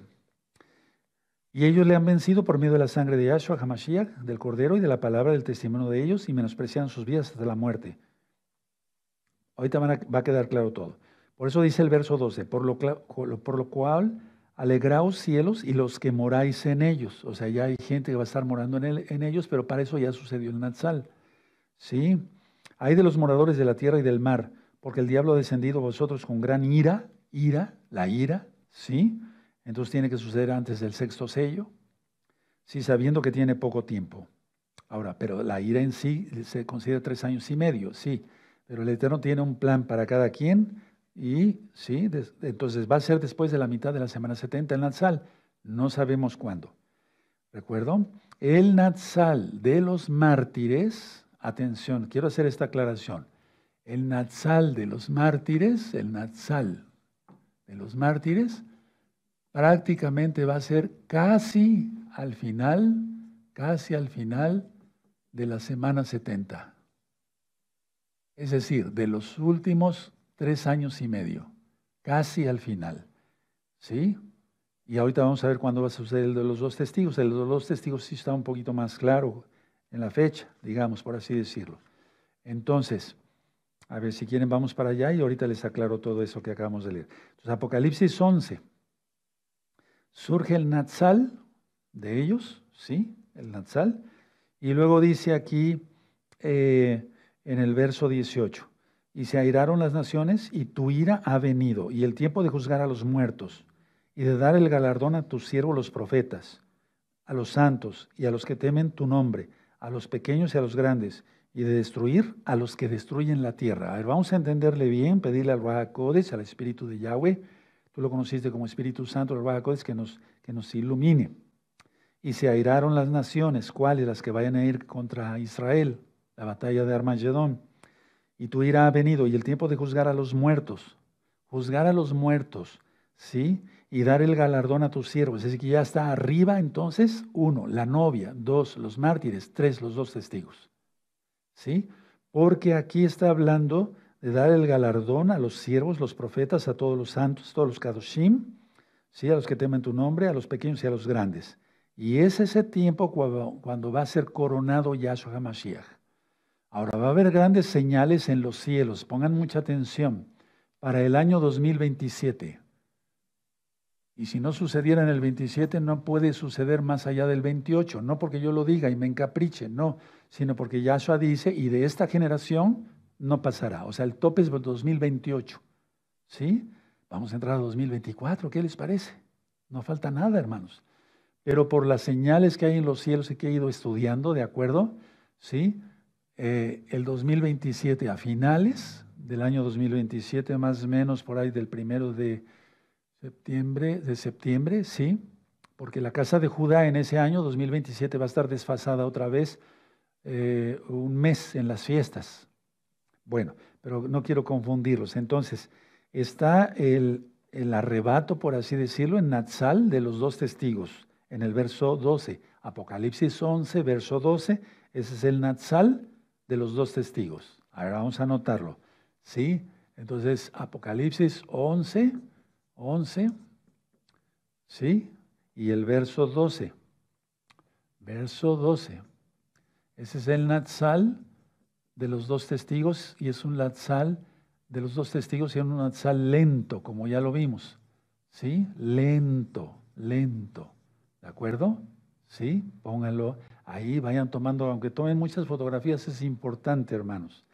Y ellos le han vencido por medio de la sangre de Yahshua HaMashiach, del Cordero y de la palabra del testimonio de ellos y menosprecian sus vidas hasta la muerte. Ahorita va a quedar claro todo. Por eso dice el verso 12, por lo, por lo cual alegraos cielos y los que moráis en ellos. O sea, ya hay gente que va a estar morando en, ellos, pero para eso ya sucedió el Natsal. ¿Sí? Hay de los moradores de la tierra y del mar, porque el diablo ha descendido a vosotros con gran ira, ira, la ira, ¿sí? Entonces tiene que suceder antes del sexto sello, sí, sabiendo que tiene poco tiempo. Ahora, pero la ira en sí se considera tres años y medio, sí, pero el Eterno tiene un plan para cada quien y, sí, entonces va a ser después de la mitad de la semana 70 el Natsal, no sabemos cuándo. ¿Recuerdo? El Natsal de los mártires, atención, quiero hacer esta aclaración. El Natsal de los mártires, el Natsal de los mártires, prácticamente va a ser casi al final, casi al final de la semana 70. Es decir, de los últimos tres años y medio, casi al final. ¿Sí? Y ahorita vamos a ver cuándo va a suceder el de los dos testigos. El de los dos testigos sí está un poquito más claro en la fecha, digamos, por así decirlo. Entonces, a ver si quieren, vamos para allá y ahorita les aclaro todo eso que acabamos de leer. Entonces, Apocalipsis 11 surge el Natsal de ellos, ¿sí? El Natsal. Y luego dice aquí eh, en el verso 18, y se airaron las naciones y tu ira ha venido, y el tiempo de juzgar a los muertos, y de dar el galardón a tus siervos los profetas, a los santos y a los que temen tu nombre, a los pequeños y a los grandes, y de destruir a los que destruyen la tierra. A ver, vamos a entenderle bien, pedirle al Raja al Espíritu de Yahweh, Tú lo conociste como Espíritu Santo, el Bajacodes, que nos, que nos ilumine. Y se airaron las naciones, ¿cuáles? Las que vayan a ir contra Israel, la batalla de Armagedón. Y tu ira ha venido, y el tiempo de juzgar a los muertos. Juzgar a los muertos, ¿sí? Y dar el galardón a tus siervos. Es que ya está arriba entonces, uno, la novia, dos, los mártires, tres, los dos testigos. ¿Sí? Porque aquí está hablando de dar el galardón a los siervos, los profetas, a todos los santos, todos los kadoshim, ¿sí? a los que temen tu nombre, a los pequeños y a los grandes. Y es ese tiempo cuando, va a ser coronado Yahshua HaMashiach. Ahora va a haber grandes señales en los cielos, pongan mucha atención, para el año 2027. Y si no sucediera en el 27, no puede suceder más allá del 28, no porque yo lo diga y me encapriche, no, sino porque Yahshua dice, y de esta generación no pasará. O sea, el tope es 2028. ¿Sí? Vamos a entrar a 2024, ¿qué les parece? No falta nada, hermanos. Pero por las señales que hay en los cielos y que he ido estudiando, ¿de acuerdo? ¿Sí? Eh, el 2027, a finales del año 2027, más o menos por ahí del primero de septiembre, de septiembre, ¿sí? Porque la casa de Judá en ese año 2027 va a estar desfasada otra vez eh, un mes en las fiestas. Bueno, pero no quiero confundirlos. Entonces, está el, arrebato, por así decirlo, en Natsal de los dos testigos, en el verso 12. Apocalipsis 11, verso 12, ese es el Natsal de los dos testigos. Ahora vamos a anotarlo. ¿Sí? Entonces, Apocalipsis 11, 11, ¿sí? Y el verso 12. Verso 12. Ese es el Natsal de los dos testigos y es un latzal de los dos testigos y es un latzal lento, como ya lo vimos. ¿Sí? Lento, lento. ¿De acuerdo? ¿Sí? Pónganlo ahí, vayan tomando, aunque tomen muchas fotografías, es importante, hermanos.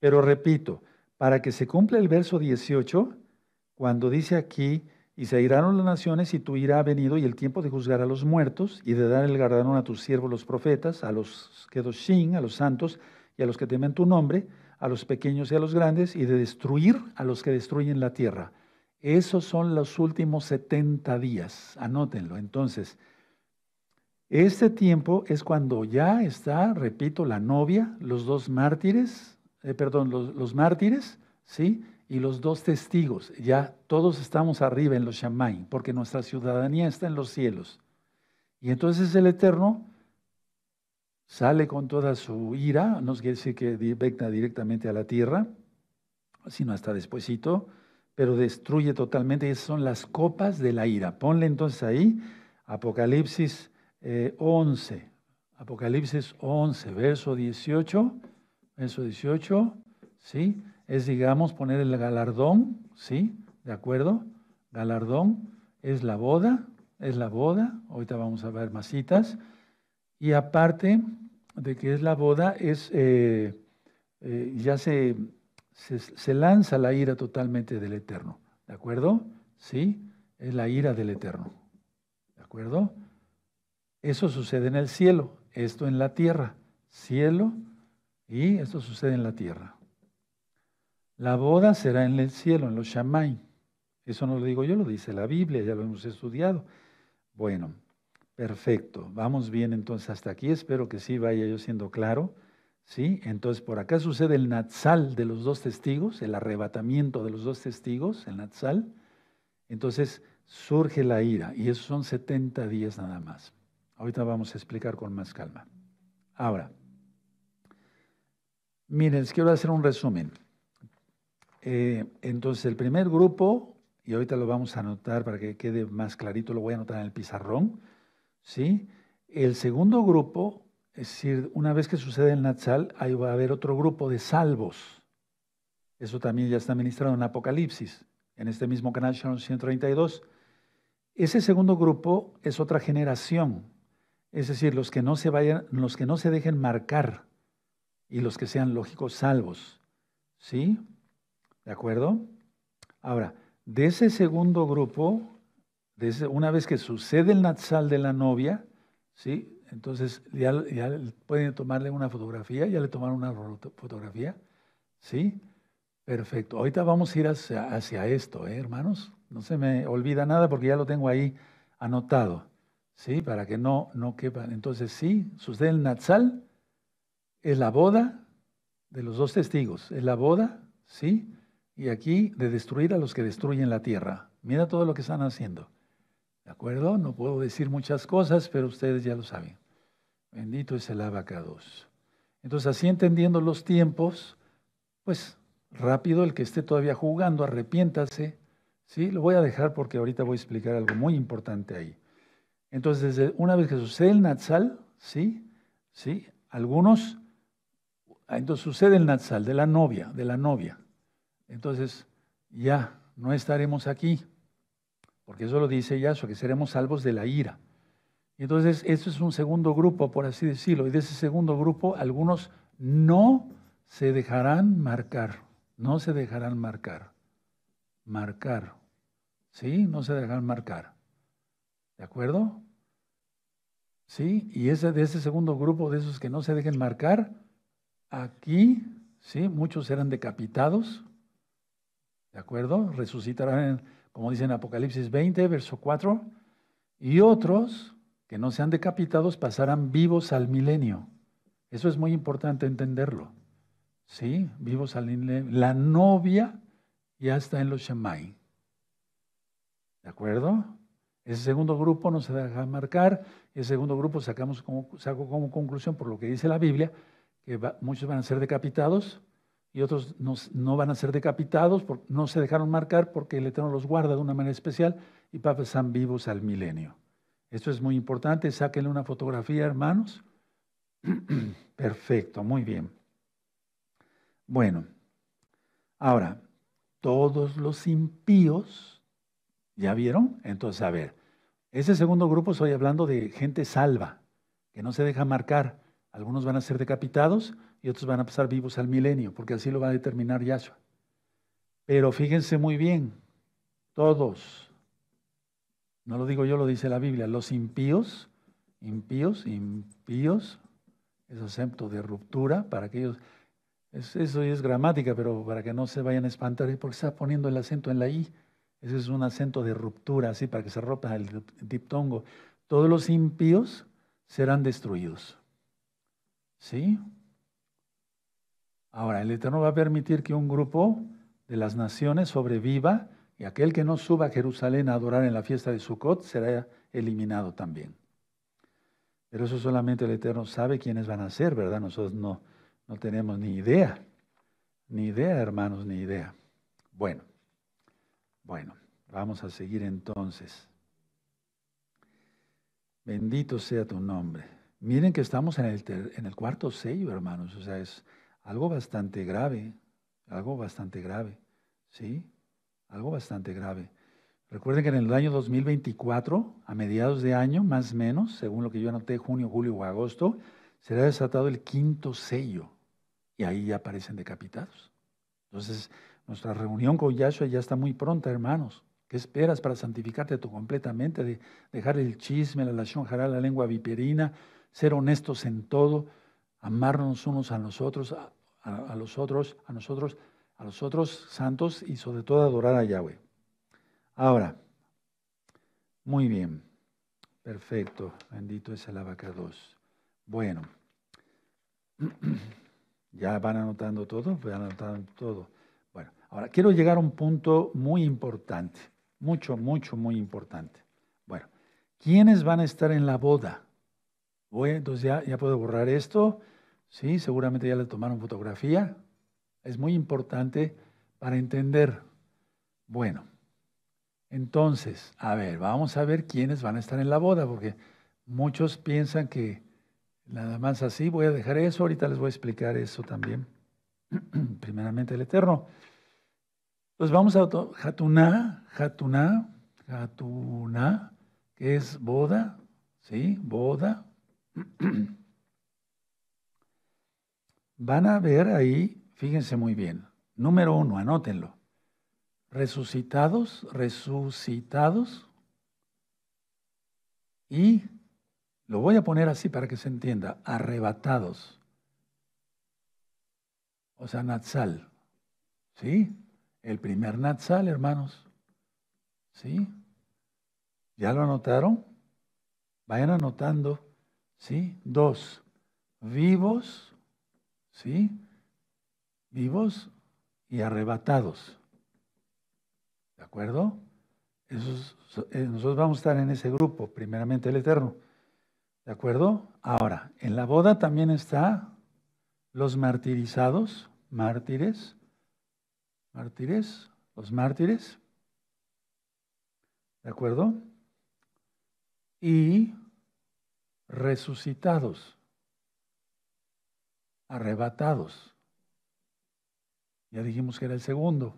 Pero repito, para que se cumpla el verso 18, cuando dice aquí, y se iraron las naciones y tu ira ha venido y el tiempo de juzgar a los muertos y de dar el galardón a tus siervos los profetas, a los kedoshin, a los santos, y a los que temen tu nombre, a los pequeños y a los grandes, y de destruir a los que destruyen la tierra. Esos son los últimos 70 días, anótenlo. Entonces, este tiempo es cuando ya está, repito, la novia, los dos mártires, eh, perdón, los, mártires, ¿sí? Y los dos testigos. Ya todos estamos arriba en los Shammai, porque nuestra ciudadanía está en los cielos. Y entonces el Eterno sale con toda su ira, no quiere decir que venga directamente a la tierra, sino hasta despuesito, pero destruye totalmente, y esas son las copas de la ira. Ponle entonces ahí Apocalipsis 11, eh, Apocalipsis 11, verso 18, verso 18, ¿sí? Es, digamos, poner el galardón, ¿sí? ¿De acuerdo? Galardón es la boda, es la boda, ahorita vamos a ver más citas, y aparte de que es la boda, es, eh, eh, ya se, se, lanza la ira totalmente del Eterno, ¿de acuerdo? Sí, es la ira del Eterno, ¿de acuerdo? Eso sucede en el cielo, esto en la tierra, cielo, y esto sucede en la tierra. La boda será en el cielo, en los Shamay. Eso no lo digo yo, lo dice la Biblia, ya lo hemos estudiado. Bueno, perfecto. Vamos bien entonces hasta aquí. Espero que sí vaya yo siendo claro. ¿Sí? Entonces, por acá sucede el Natsal de los dos testigos, el arrebatamiento de los dos testigos, el Natsal. Entonces, surge la ira, y esos son 70 días nada más. Ahorita vamos a explicar con más calma. Ahora, miren, les quiero hacer un resumen. Eh, entonces, el primer grupo, y ahorita lo vamos a anotar para que quede más clarito, lo voy a anotar en el pizarrón, ¿sí? El segundo grupo, es decir, una vez que sucede el Natsal, ahí va a haber otro grupo de salvos. Eso también ya está ministrado en Apocalipsis, en este mismo canal 132. Ese segundo grupo es otra generación, es decir, los que no se vayan, los que no se dejen marcar y los que sean lógicos salvos. ¿Sí? ¿De acuerdo? Ahora, de ese segundo grupo, de una vez que sucede el natsal de la novia, ¿sí? Entonces ya, pueden tomarle una fotografía, ya le tomaron una fotografía, ¿sí? Perfecto. Ahorita vamos a ir hacia, hacia esto, ¿eh, hermanos? No se me olvida nada porque ya lo tengo ahí anotado, ¿sí? Para que no, no quepan. Entonces, sí, sucede el natsal, es la boda de los dos testigos, es la boda, ¿sí? Y aquí de destruir a los que destruyen la tierra. Mira todo lo que están haciendo. ¿De acuerdo? No puedo decir muchas cosas, pero ustedes ya lo saben. Bendito es el abacados. Entonces, así entendiendo los tiempos, pues rápido el que esté todavía jugando, arrepiéntase. ¿sí? Lo voy a dejar porque ahorita voy a explicar algo muy importante ahí. Entonces, una vez que sucede el Natsal, ¿sí? ¿sí? Algunos, entonces sucede el Natsal de la novia, de la novia entonces ya no estaremos aquí, porque eso lo dice Yahshua, que seremos salvos de la ira. Entonces, eso es un segundo grupo, por así decirlo, y de ese segundo grupo algunos no se dejarán marcar, no se dejarán marcar, marcar, ¿sí? No se dejarán marcar, ¿de acuerdo? ¿Sí? Y ese, de ese segundo grupo, de esos que no se dejen marcar, aquí, ¿sí? Muchos serán decapitados, ¿De acuerdo? Resucitarán, como dice en Apocalipsis 20, verso 4. Y otros que no sean decapitados pasarán vivos al milenio. Eso es muy importante entenderlo. ¿Sí? Vivos al milenio. La novia ya está en los Shemai. ¿De acuerdo? Ese segundo grupo no se deja marcar. Ese segundo grupo sacamos como, saco como conclusión, por lo que dice la Biblia, que muchos van a ser decapitados y otros no, van a ser decapitados, no se dejaron marcar porque el Eterno los guarda de una manera especial y pasan vivos al milenio. Esto es muy importante, sáquenle una fotografía, hermanos. Perfecto, muy bien. Bueno, ahora, todos los impíos, ¿ya vieron? Entonces, a ver, ese segundo grupo estoy hablando de gente salva, que no se deja marcar. Algunos van a ser decapitados, y otros van a pasar vivos al milenio, porque así lo va a determinar Yahshua. Pero fíjense muy bien, todos, no lo digo yo, lo dice la Biblia, los impíos, impíos, impíos, es acento de ruptura para aquellos, eso es gramática, pero para que no se vayan a espantar, porque está poniendo el acento en la I, ese es un acento de ruptura, así para que se rompa el diptongo. Todos los impíos serán destruidos. ¿Sí? Ahora, el Eterno va a permitir que un grupo de las naciones sobreviva y aquel que no suba a Jerusalén a adorar en la fiesta de Sukkot será eliminado también. Pero eso solamente el Eterno sabe quiénes van a ser, ¿verdad? Nosotros no, no tenemos ni idea. Ni idea, hermanos, ni idea. Bueno, bueno, vamos a seguir entonces. Bendito sea tu nombre. Miren que estamos en el, en el cuarto sello, hermanos. O sea, es algo bastante grave, algo bastante grave, ¿sí? Algo bastante grave. Recuerden que en el año 2024, a mediados de año, más o menos, según lo que yo anoté, junio, julio o agosto, será desatado el quinto sello. Y ahí ya aparecen decapitados. Entonces, nuestra reunión con Yahshua ya está muy pronta, hermanos. ¿Qué esperas para santificarte tú completamente? De dejar el chisme, la lación la lengua viperina, ser honestos en todo, amarnos unos a nosotros, a, los otros, a nosotros, a los otros santos y sobre todo adorar a Yahweh. Ahora, muy bien, perfecto, bendito es el abacados. Bueno, ya van anotando todo, van anotando todo. Bueno, ahora quiero llegar a un punto muy importante, mucho, mucho, muy importante. Bueno, ¿quiénes van a estar en la boda? Voy, entonces ya puedo borrar esto. Sí, seguramente ya le tomaron fotografía. Es muy importante para entender. Bueno, entonces, a ver, vamos a ver quiénes van a estar en la boda, porque muchos piensan que nada más así, voy a dejar eso, ahorita les voy a explicar eso también. Primeramente el Eterno. Pues vamos a Jatuná, Jatuná, Jatuná, que es boda, ¿sí? Boda. Van a ver ahí, fíjense muy bien, número uno, anótenlo. Resucitados, resucitados. Y lo voy a poner así para que se entienda, arrebatados. O sea, Natsal. ¿Sí? El primer Natsal, hermanos. ¿Sí? ¿Ya lo anotaron? Vayan anotando. ¿Sí? Dos, vivos ¿sí? Vivos y arrebatados. ¿De acuerdo? Eh, nosotros vamos a estar en ese grupo, primeramente el Eterno. ¿De acuerdo? Ahora, en la boda también está los martirizados, mártires, mártires, los mártires. ¿De acuerdo? Y resucitados arrebatados. Ya dijimos que era el segundo.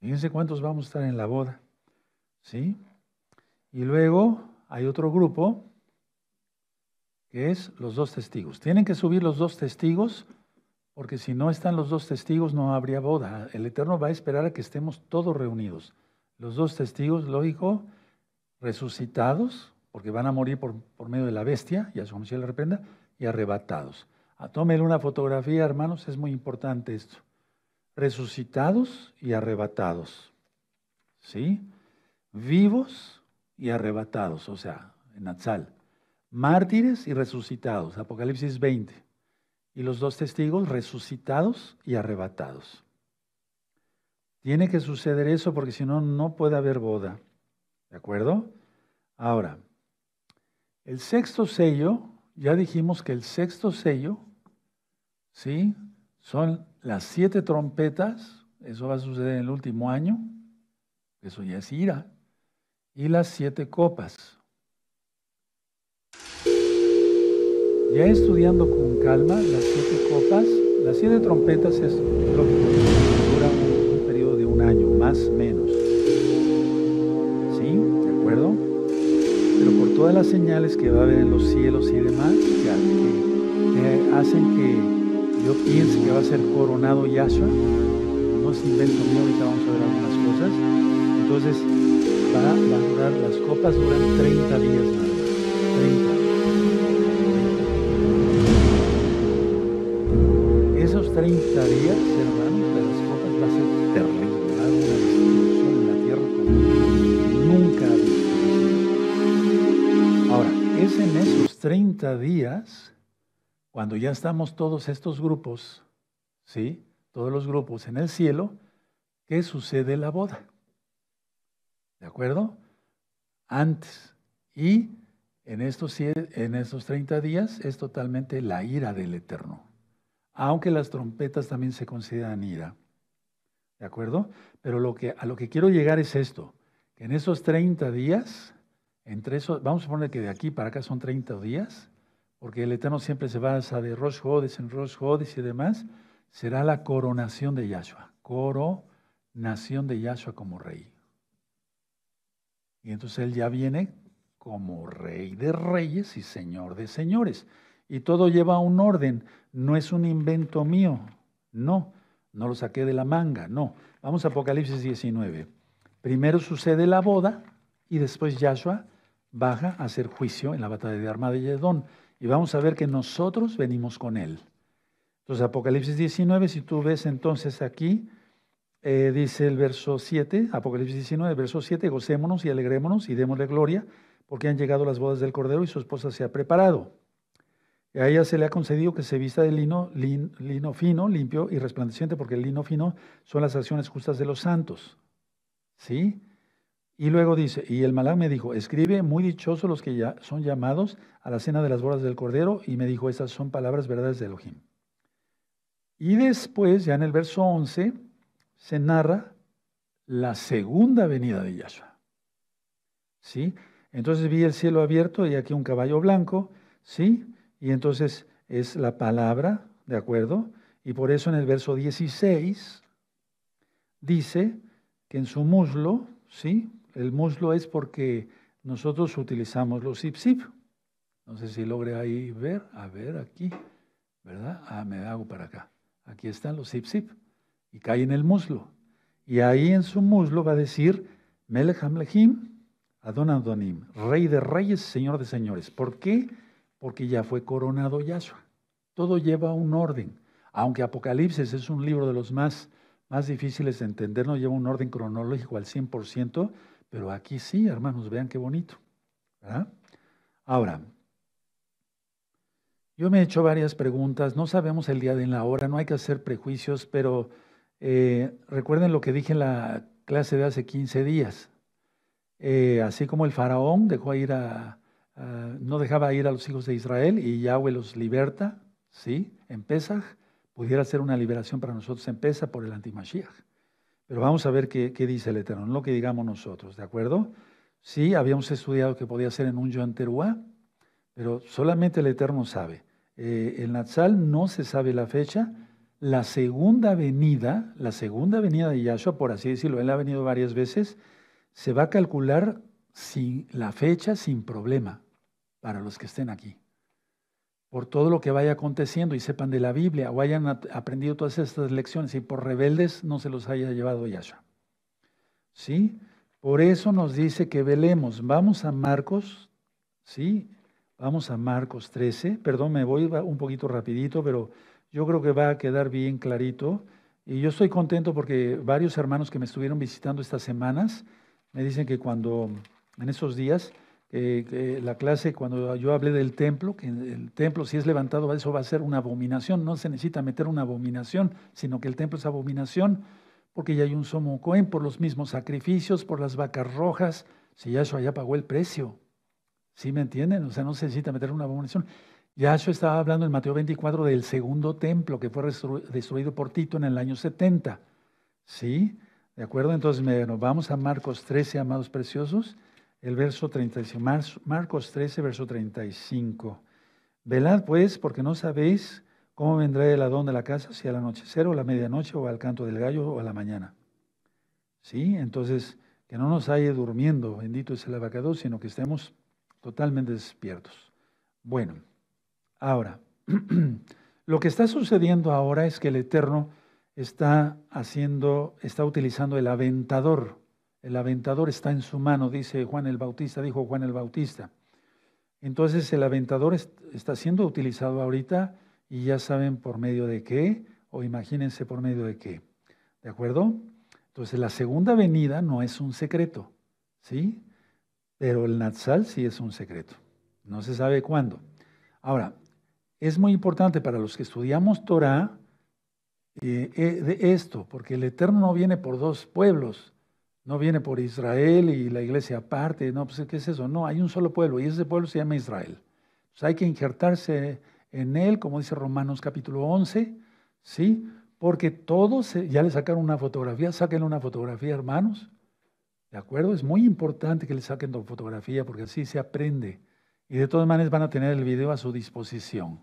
Fíjense cuántos vamos a estar en la boda. ¿Sí? Y luego hay otro grupo que es los dos testigos. Tienen que subir los dos testigos porque si no están los dos testigos no habría boda. El Eterno va a esperar a que estemos todos reunidos. Los dos testigos, lógico, resucitados, porque van a morir por, medio de la bestia, ya su se le reprenda, y arrebatados. A ah, una fotografía, hermanos, es muy importante esto. Resucitados y arrebatados. ¿Sí? Vivos y arrebatados, o sea, en Atzal. Mártires y resucitados, Apocalipsis 20. Y los dos testigos resucitados y arrebatados. Tiene que suceder eso porque si no, no puede haber boda. ¿De acuerdo? Ahora, el sexto sello, ya dijimos que el sexto sello, ¿sí? Son las siete trompetas, eso va a suceder en el último año, eso ya es ira, y las siete copas. Ya estudiando con calma las siete copas, las siete trompetas es lo que dura un, un periodo de un año, más menos. Todas las señales que va a haber en los cielos y demás, que, hacen que yo piense que va a ser coronado Yahshua, no es invento mío, ahorita vamos a ver algunas cosas, entonces va, a durar, las copas duran 30 días más, 30. Esos 30 días, hermanos, 30 días, cuando ya estamos todos estos grupos, ¿sí? Todos los grupos en el cielo, que sucede la boda. ¿De acuerdo? Antes, Y en estos, en estos 30 días es totalmente la ira del Eterno. Aunque las trompetas también se consideran ira. ¿De acuerdo? Pero lo que, a lo que quiero llegar es esto, que en esos 30 días, entre vamos a poner que de aquí para acá son 30 días, porque el Eterno siempre se basa de Rosh Hodes en Rosh Hodes y demás, será la coronación de Yahshua. Coronación de Yahshua como rey. Y entonces Él ya viene como rey de reyes y señor de señores. Y todo lleva un orden, no es un invento mío, no. No lo saqué de la manga, no. Vamos a Apocalipsis 19. Primero sucede la boda y después Yahshua baja a hacer juicio en la batalla de Armada y Edón. Y vamos a ver que nosotros venimos con él. Entonces, Apocalipsis 19, si tú ves entonces aquí, eh, dice el verso 7, Apocalipsis 19, verso 7, gocémonos y alegrémonos y démosle gloria, porque han llegado las bodas del Cordero y su esposa se ha preparado. Y a ella se le ha concedido que se vista de lino, lino fino, limpio y resplandeciente, porque el lino fino son las acciones justas de los santos. ¿Sí? Y luego dice, y el malán me dijo, escribe, muy dichosos los que ya son llamados a la cena de las bodas del Cordero, y me dijo, esas son palabras verdades de Elohim. Y después, ya en el verso 11, se narra la segunda venida de Yahshua. ¿Sí? Entonces vi el cielo abierto y aquí un caballo blanco, ¿sí? Y entonces es la palabra, ¿de acuerdo? Y por eso en el verso 16 dice que en su muslo, ¿sí? El muslo es porque nosotros utilizamos los zip No sé si logre ahí ver, a ver aquí, ¿verdad? Ah, me hago para acá. Aquí están los zip y cae en el muslo. Y ahí en su muslo va a decir Melech Hamlehim Adon Adonim, Rey de Reyes, Señor de Señores. ¿Por qué? porque ya fue coronado Yahshua. Todo lleva un orden. Aunque Apocalipsis es un libro de los más, más difíciles de entender, no lleva un orden cronológico al 100%, pero aquí sí, hermanos, vean qué bonito. Ahora, yo me he hecho varias preguntas, no sabemos el día de la hora, no hay que hacer prejuicios, pero eh, recuerden lo que dije en la clase de hace 15 días. Eh, así como el faraón dejó ir a, no dejaba ir a los hijos de Israel y Yahweh los liberta, ¿sí? En Pesach, pudiera ser una liberación para nosotros en Pesach por el antimashiach. Pero vamos a ver qué, dice el Eterno, no lo que digamos nosotros, ¿de acuerdo? Sí, habíamos estudiado que podía ser en un Yom Teruah, pero solamente el Eterno sabe. Eh, el Natsal no se sabe la fecha. La segunda venida, la segunda venida de Yahshua, por así decirlo, él ha venido varias veces, se va a calcular sin la fecha sin problema para los que estén aquí. Por todo lo que vaya aconteciendo y sepan de la Biblia o hayan aprendido todas estas lecciones y por rebeldes no se los haya llevado Yahshua. ¿Sí? Por eso nos dice que velemos. Vamos a Marcos, ¿sí? Vamos a Marcos 13. Perdón, me voy un poquito rapidito, pero yo creo que va a quedar bien clarito. Y yo estoy contento porque varios hermanos que me estuvieron visitando estas semanas me dicen que cuando en esos días la clase, cuando yo hablé del templo, que el templo si es levantado, eso va a ser una abominación. No se necesita meter una abominación, sino que el templo es abominación, porque ya hay un somo cohen por los mismos sacrificios, por las vacas rojas. Si Yahshua ya pagó el precio. ¿Sí me entienden? O sea, no se necesita meter una abominación. Yahshua estaba hablando en Mateo 24 del segundo templo que fue destruido por Tito en el año 70. ¿Sí? ¿De acuerdo? Entonces, nos vamos a Marcos 13, amados preciosos el verso 35, Marcos 13, verso 35. Velad pues, porque no sabéis cómo vendrá el ladrón de la casa, si al anochecer o a la medianoche o al canto del gallo o a la mañana. ¿Sí? Entonces, que no nos haya durmiendo, bendito es el abacado, sino que estemos totalmente despiertos. Bueno, ahora, lo que está sucediendo ahora es que el Eterno está haciendo, está utilizando el aventador. El aventador está en su mano, dice Juan el Bautista, dijo Juan el Bautista. Entonces el aventador está siendo utilizado ahorita y ya saben por medio de qué, o imagínense por medio de qué. ¿De acuerdo? Entonces la segunda venida no es un secreto, ¿sí? Pero el Natsal sí es un secreto. No se sabe cuándo. Ahora, es muy importante para los que estudiamos Torah eh, eh, de esto, porque el Eterno no viene por dos pueblos, No viene por Israel y la iglesia aparte, no, pues ¿qué es eso? No, hay un solo pueblo y ese pueblo se llama Israel. Entonces hay que injertarse en él, como dice Romanos capítulo 11, ¿sí? Porque todos, ya le sacaron una fotografía, saquen una fotografía, hermanos. ¿De acuerdo? Es muy importante que le saquen la fotografía porque así se aprende. Y de todas maneras van a tener el video a su disposición.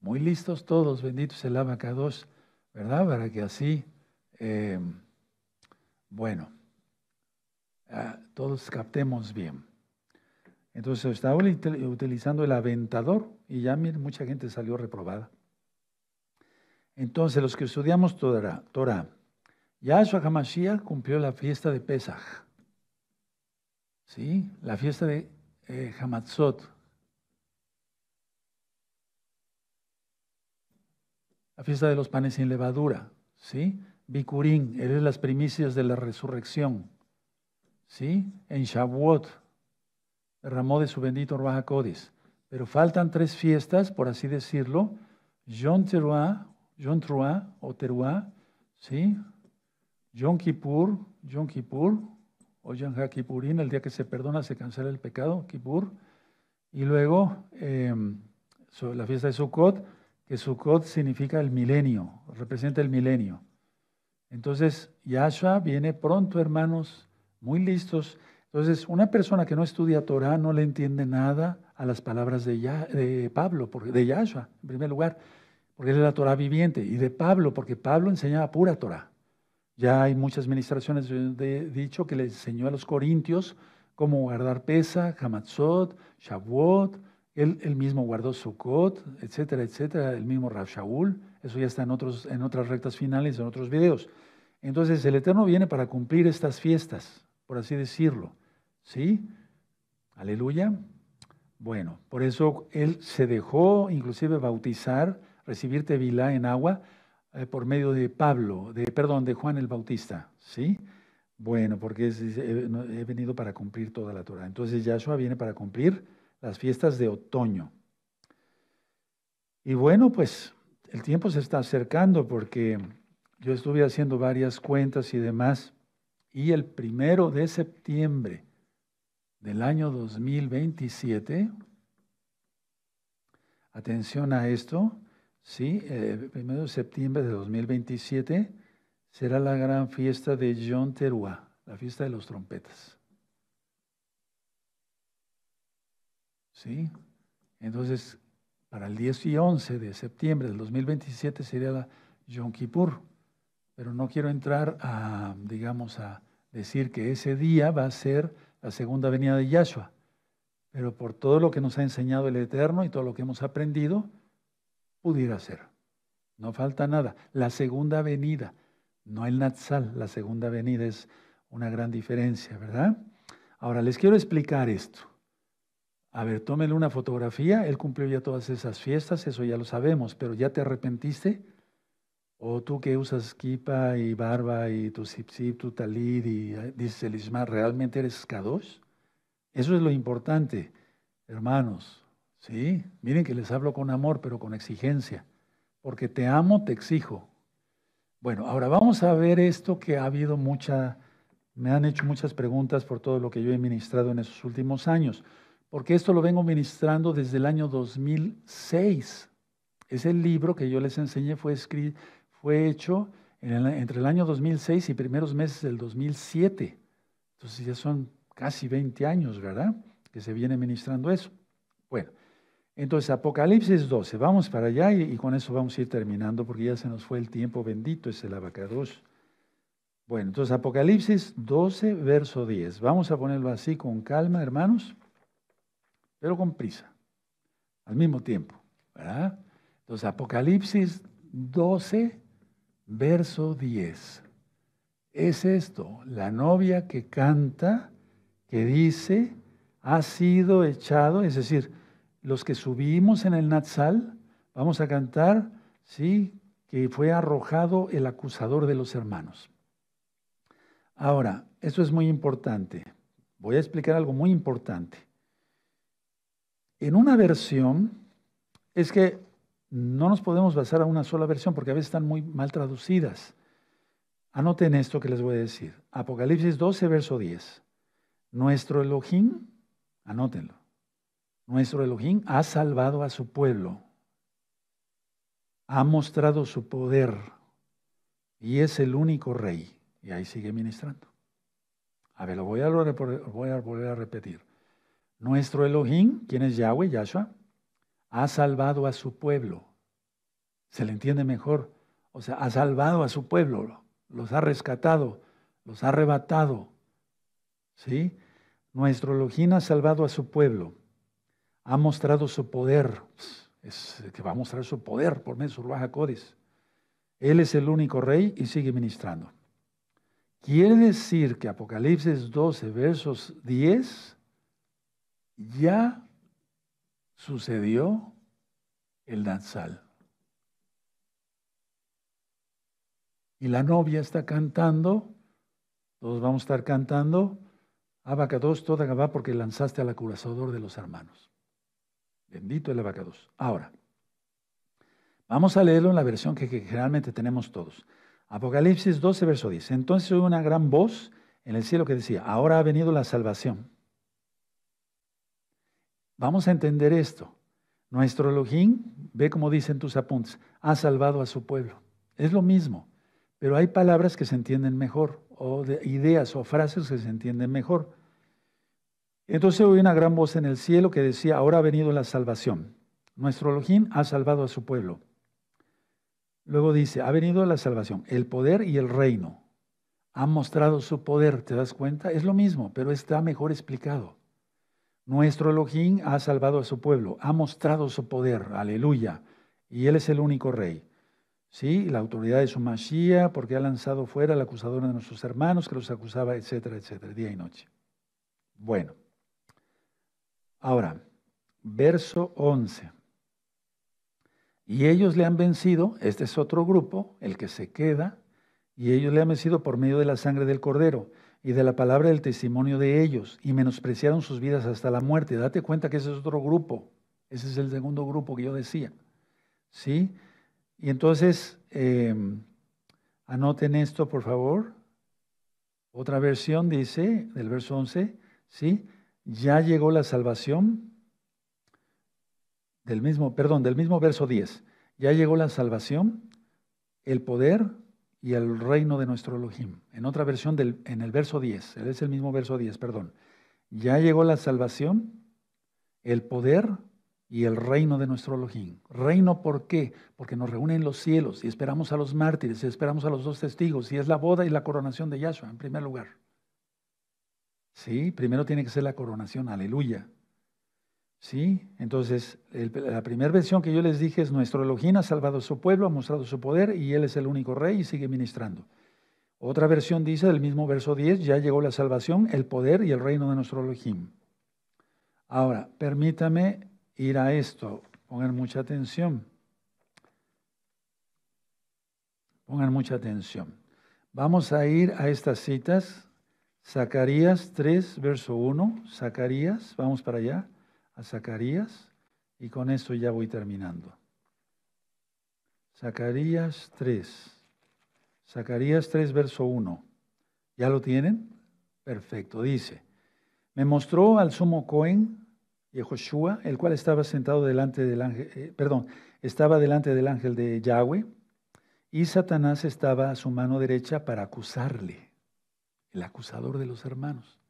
Muy listos todos, benditos el abacados, ¿verdad? Para que así, eh, bueno, ah, todos captemos bien. Entonces estaba utilizando el aventador y ya mucha gente salió reprobada. Entonces los que estudiamos Torah, Torah Yahshua HaMashiach cumplió la fiesta de Pesach. ¿Sí? La fiesta de eh, Hamatzot. La fiesta de los panes sin levadura. ¿Sí? Bikurín, él es las primicias de la resurrección. ¿Sí? En Shavuot derramó de su bendito Ruach Pero faltan tres fiestas, por así decirlo. Yom Teruah, Yom Teruah o Teruah, ¿sí? Yom Kippur, Yom Kippur, o Yom HaKippurín, el día que se perdona, se cancela el pecado, Kippur. Y luego em, la fiesta de Sukkot, que Sukkot significa el milenio, representa el milenio. Entonces, Yahshua viene pronto, hermanos, muy listos. Entonces, una persona que no estudia Torah no le entiende nada a las palabras de, Pablo, de Yahshua, en primer lugar, porque él es la Torah viviente, y de Pablo, porque Pablo enseñaba pura Torah. Ya hay muchas ministraciones de dicho que le enseñó a los corintios cómo guardar pesa, Hamatzot, Shavuot, él, mismo guardó Sukkot, etcétera, etcétera, el mismo Rav Shaul, eso ya está en, otros, en otras rectas finales, en otros videos. Entonces el Eterno viene para cumplir estas fiestas, por así decirlo. ¿Sí? Aleluya. Bueno, por eso él se dejó inclusive bautizar, recibir tevilá en agua, eh, por medio de Pablo, de, perdón, de Juan el Bautista, ¿sí? Bueno, porque he venido para cumplir toda la Torah. Entonces Yahshua viene para cumplir las fiestas de otoño. Y bueno, pues el tiempo se está acercando porque yo estuve haciendo varias cuentas y demás, y el primero de septiembre del año 2027, atención a esto, Sí, el primero de septiembre de 2027 será la gran fiesta de John Teruah, la fiesta de los trompetas. ¿Sí? Entonces, para el 10 y 11 de septiembre del 2027 sería la Yom Kippur. Pero no quiero entrar a, digamos, a decir que ese día va a ser la segunda venida de Yahshua. Pero por todo lo que nos ha enseñado el Eterno y todo lo que hemos aprendido, pudiera ser. No falta nada. La segunda venida, no el Natsal, la segunda venida es una gran diferencia, ¿verdad? Ahora les quiero explicar esto. A ver, tómenle una fotografía. Él cumplió ya todas esas fiestas, eso ya lo sabemos, pero ¿ya te arrepentiste? ¿O tú que usas kipa y barba y tu sipsip, tu talid y eh, dices el isma, realmente eres kadosh? Eso es lo importante, hermanos. Sí, miren que les hablo con amor, pero con exigencia. Porque te amo, te exijo. Bueno, ahora vamos a ver esto que ha habido mucha, me han hecho muchas preguntas por todo lo que yo he ministrado en esos últimos años. Porque esto lo vengo ministrando desde el año 2006. Ese libro que yo les enseñé fue, escrito, fue hecho entre el año 2006 y primeros meses del 2007. Entonces ya son casi 20 años, ¿verdad? Que se viene ministrando eso. Bueno, entonces, Apocalipsis 12, vamos para allá y, con eso vamos a ir terminando porque ya se nos fue el tiempo, bendito es el abacados. Bueno, entonces Apocalipsis 12, verso 10. Vamos a ponerlo así con calma, hermanos, pero con prisa, al mismo tiempo, ¿verdad? Entonces, Apocalipsis 12, verso 10. Es esto, la novia que canta, que dice, ha sido echado, es decir, los que subimos en el Natsal, vamos a cantar, sí, que fue arrojado el acusador de los hermanos. Ahora, esto es muy importante. Voy a explicar algo muy importante. En una versión, es que no nos podemos basar a una sola versión porque a veces están muy mal traducidas. Anoten esto que les voy a decir. Apocalipsis 12, verso 10. Nuestro Elohim, anótenlo, nuestro Elohim ha salvado a su pueblo, ha mostrado su poder y es el único rey. Y ahí sigue ministrando. A ver, lo voy a, voy a volver a repetir. Nuestro Elohim, quien es Yahweh, Yahshua, ha salvado a su pueblo. Se le entiende mejor. O sea, ha salvado a su pueblo, los ha rescatado, los ha arrebatado. ¿Sí? Nuestro Elohim ha salvado a su pueblo, ha mostrado su poder, es que va a mostrar su poder por medio de su Él es el único rey y sigue ministrando. Quiere decir que Apocalipsis 12, versos 10, ya sucedió el danzal. Y la novia está cantando, todos vamos a estar cantando, Abacados toda Gabá porque lanzaste al acusador de los hermanos. Bendito el abacados. Ahora, vamos a leerlo en la versión que, generalmente tenemos todos. Apocalipsis 12, verso 10. Entonces hubo una gran voz en el cielo que decía, ahora ha venido la salvación. Vamos a entender esto. Nuestro Elohim, ve como dicen tus apuntes, ha salvado a su pueblo. Es lo mismo, pero hay palabras que se entienden mejor o de ideas o frases que se entienden mejor. Entonces oí una gran voz en el cielo que decía, ahora ha venido la salvación. Nuestro Elohim ha salvado a su pueblo. Luego dice, ha venido la salvación, el poder y el reino. Ha mostrado su poder, ¿te das cuenta? Es lo mismo, pero está mejor explicado. Nuestro Elohim ha salvado a su pueblo, ha mostrado su poder, aleluya, y Él es el único rey. ¿sí? La autoridad de su Mashiach, porque ha lanzado fuera al acusador de nuestros hermanos que los acusaba, etcétera, etcétera, día y noche. Bueno, ahora, verso 11. Y ellos le han vencido, este es otro grupo, el que se queda, y ellos le han vencido por medio de la sangre del cordero y de la palabra del testimonio de ellos, y menospreciaron sus vidas hasta la muerte. Date cuenta que ese es otro grupo, ese es el segundo grupo que yo decía. ¿Sí? Y entonces, em, anoten esto, por favor. Otra versión dice, del verso 11, ¿sí? Ya llegó la salvación. Del mismo, perdón, del mismo verso 10. Ya llegó la salvación, el poder y el reino de nuestro Elohim. En otra versión, del, en el verso 10, es el mismo verso 10, perdón. Ya llegó la salvación, el poder y el reino de nuestro Elohim. Reino, ¿por qué? Porque nos reúnen los cielos y esperamos a los mártires y esperamos a los dos testigos y es la boda y la coronación de Yahshua en primer lugar. Sí, primero tiene que ser la coronación, aleluya. Sí, entonces la primera versión que yo les dije es nuestro Elohim ha salvado a su pueblo, ha mostrado su poder y él es el único rey y sigue ministrando. Otra versión dice del mismo verso 10, ya llegó la salvación, el poder y el reino de nuestro Elohim. Ahora, permítame ir a esto. Pongan mucha atención. Pongan mucha atención. Vamos a ir a estas citas. Zacarías 3, verso 1. Zacarías, vamos para allá, Zacarías. Y con esto ya voy terminando. Zacarías 3. Zacarías 3, verso 1. ¿Ya lo tienen? Perfecto. Dice, me mostró al sumo Cohen Yehoshua, el cual estaba sentado delante del ángel, eh, perdón, estaba delante del ángel de Yahweh, y Satanás estaba a su mano derecha para acusarle, el acusador de los hermanos.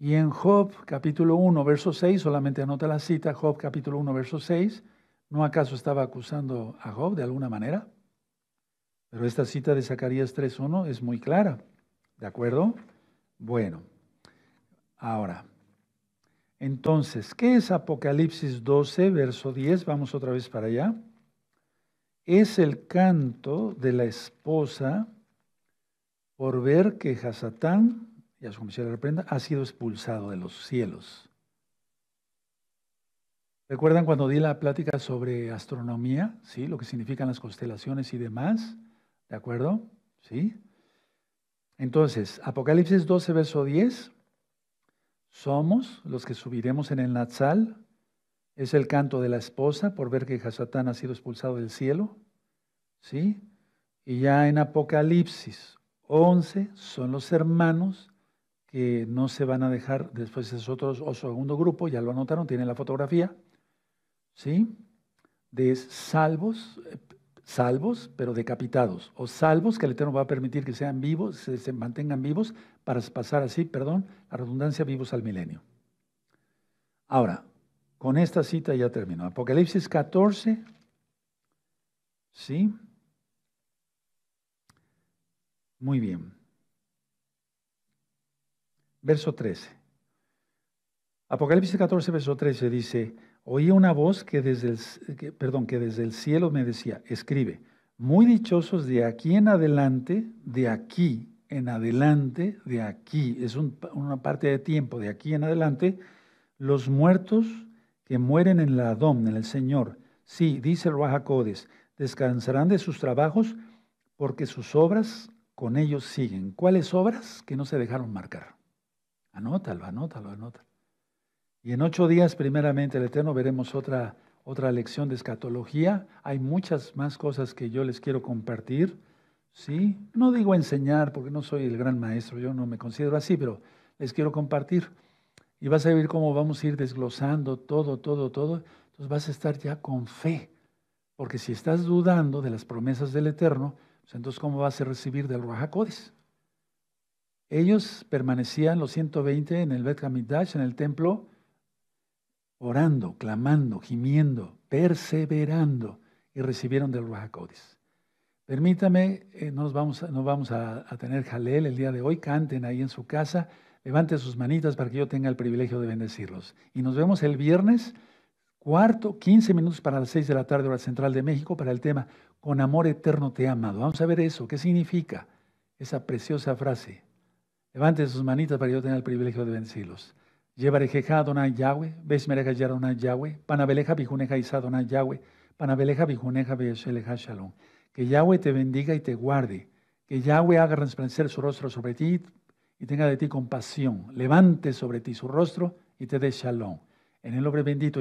Y en Job capítulo 1, verso 6, solamente anota la cita, Job capítulo 1, verso 6, ¿no acaso estaba acusando a Job de alguna manera? Pero esta cita de Zacarías 3.1 es muy clara, ¿de acuerdo? Bueno, ahora, entonces, ¿qué es Apocalipsis 12, verso 10? Vamos otra vez para allá. Es el canto de la esposa por ver que Hasatán, y a su comisión le reprenda, ha sido expulsado de los cielos. ¿Recuerdan cuando di la plática sobre astronomía? ¿Sí? Lo que significan las constelaciones y demás. ¿De acuerdo? ¿Sí? Entonces, Apocalipsis 12, verso 10 somos los que subiremos en el Natsal. Es el canto de la esposa por ver que Hasatán ha sido expulsado del cielo. ¿Sí? Y ya en Apocalipsis 11 son los hermanos que no se van a dejar, después es otro o segundo grupo, ya lo anotaron, tienen la fotografía, ¿sí? De salvos, salvos, pero decapitados, o salvos que el Eterno va a permitir que sean vivos, se, mantengan vivos, para pasar así, perdón, la redundancia, vivos al milenio. Ahora, con esta cita ya termino. Apocalipsis 14, ¿sí? Muy bien. Verso 13. Apocalipsis 14, verso 13 dice, oí una voz que desde el, perdón, que desde el cielo me decía, escribe, muy dichosos de aquí en adelante, de aquí en adelante, de aquí, es una parte de tiempo, de aquí en adelante, los muertos que mueren en la Adón, en el Señor. Sí, dice el Rajacodes, descansarán de sus trabajos porque sus obras con ellos siguen. ¿Cuáles obras? Que no se dejaron marcar. Anótalo, anótalo, anótalo. Y en ocho días, primeramente, el Eterno, veremos otra, otra lección de escatología. Hay muchas más cosas que yo les quiero compartir. ¿sí? No digo enseñar, porque no soy el gran maestro, yo no me considero así, pero les quiero compartir. Y vas a ver cómo vamos a ir desglosando todo, todo, todo. Entonces vas a estar ya con fe. Porque si estás dudando de las promesas del Eterno, pues entonces ¿cómo vas a recibir del Ruajacodes? Ellos permanecían los 120 en el Bet Hamidash, en el templo, orando, clamando, gimiendo, perseverando, y recibieron del Ruajacodes. Permítame, eh, nos vamos, vamos a, a tener Jalel el día de hoy, canten ahí en su casa, levanten sus manitas para que yo tenga el privilegio de bendecirlos. Y nos vemos el viernes, cuarto, 15 minutos para las 6 de la tarde, hora central de México, para el tema Con amor eterno te he amado. Vamos a ver eso, ¿qué significa esa preciosa frase? Levanten sus manitas para yo tenga el privilegio de bendecirlos. Llevarejeja Adonai Yahweh, Besmereja Yadonai Yahweh, Panabeleja Bijuneja Isadonai Yahweh, Panabeleja Bijuneja Besheleja Shalom. Que Yahweh te bendiga y te guarde. Que Yahweh haga resplandecer su rostro sobre ti y tenga de ti compasión. Levante sobre ti su rostro y te dé shalom. En el nombre bendito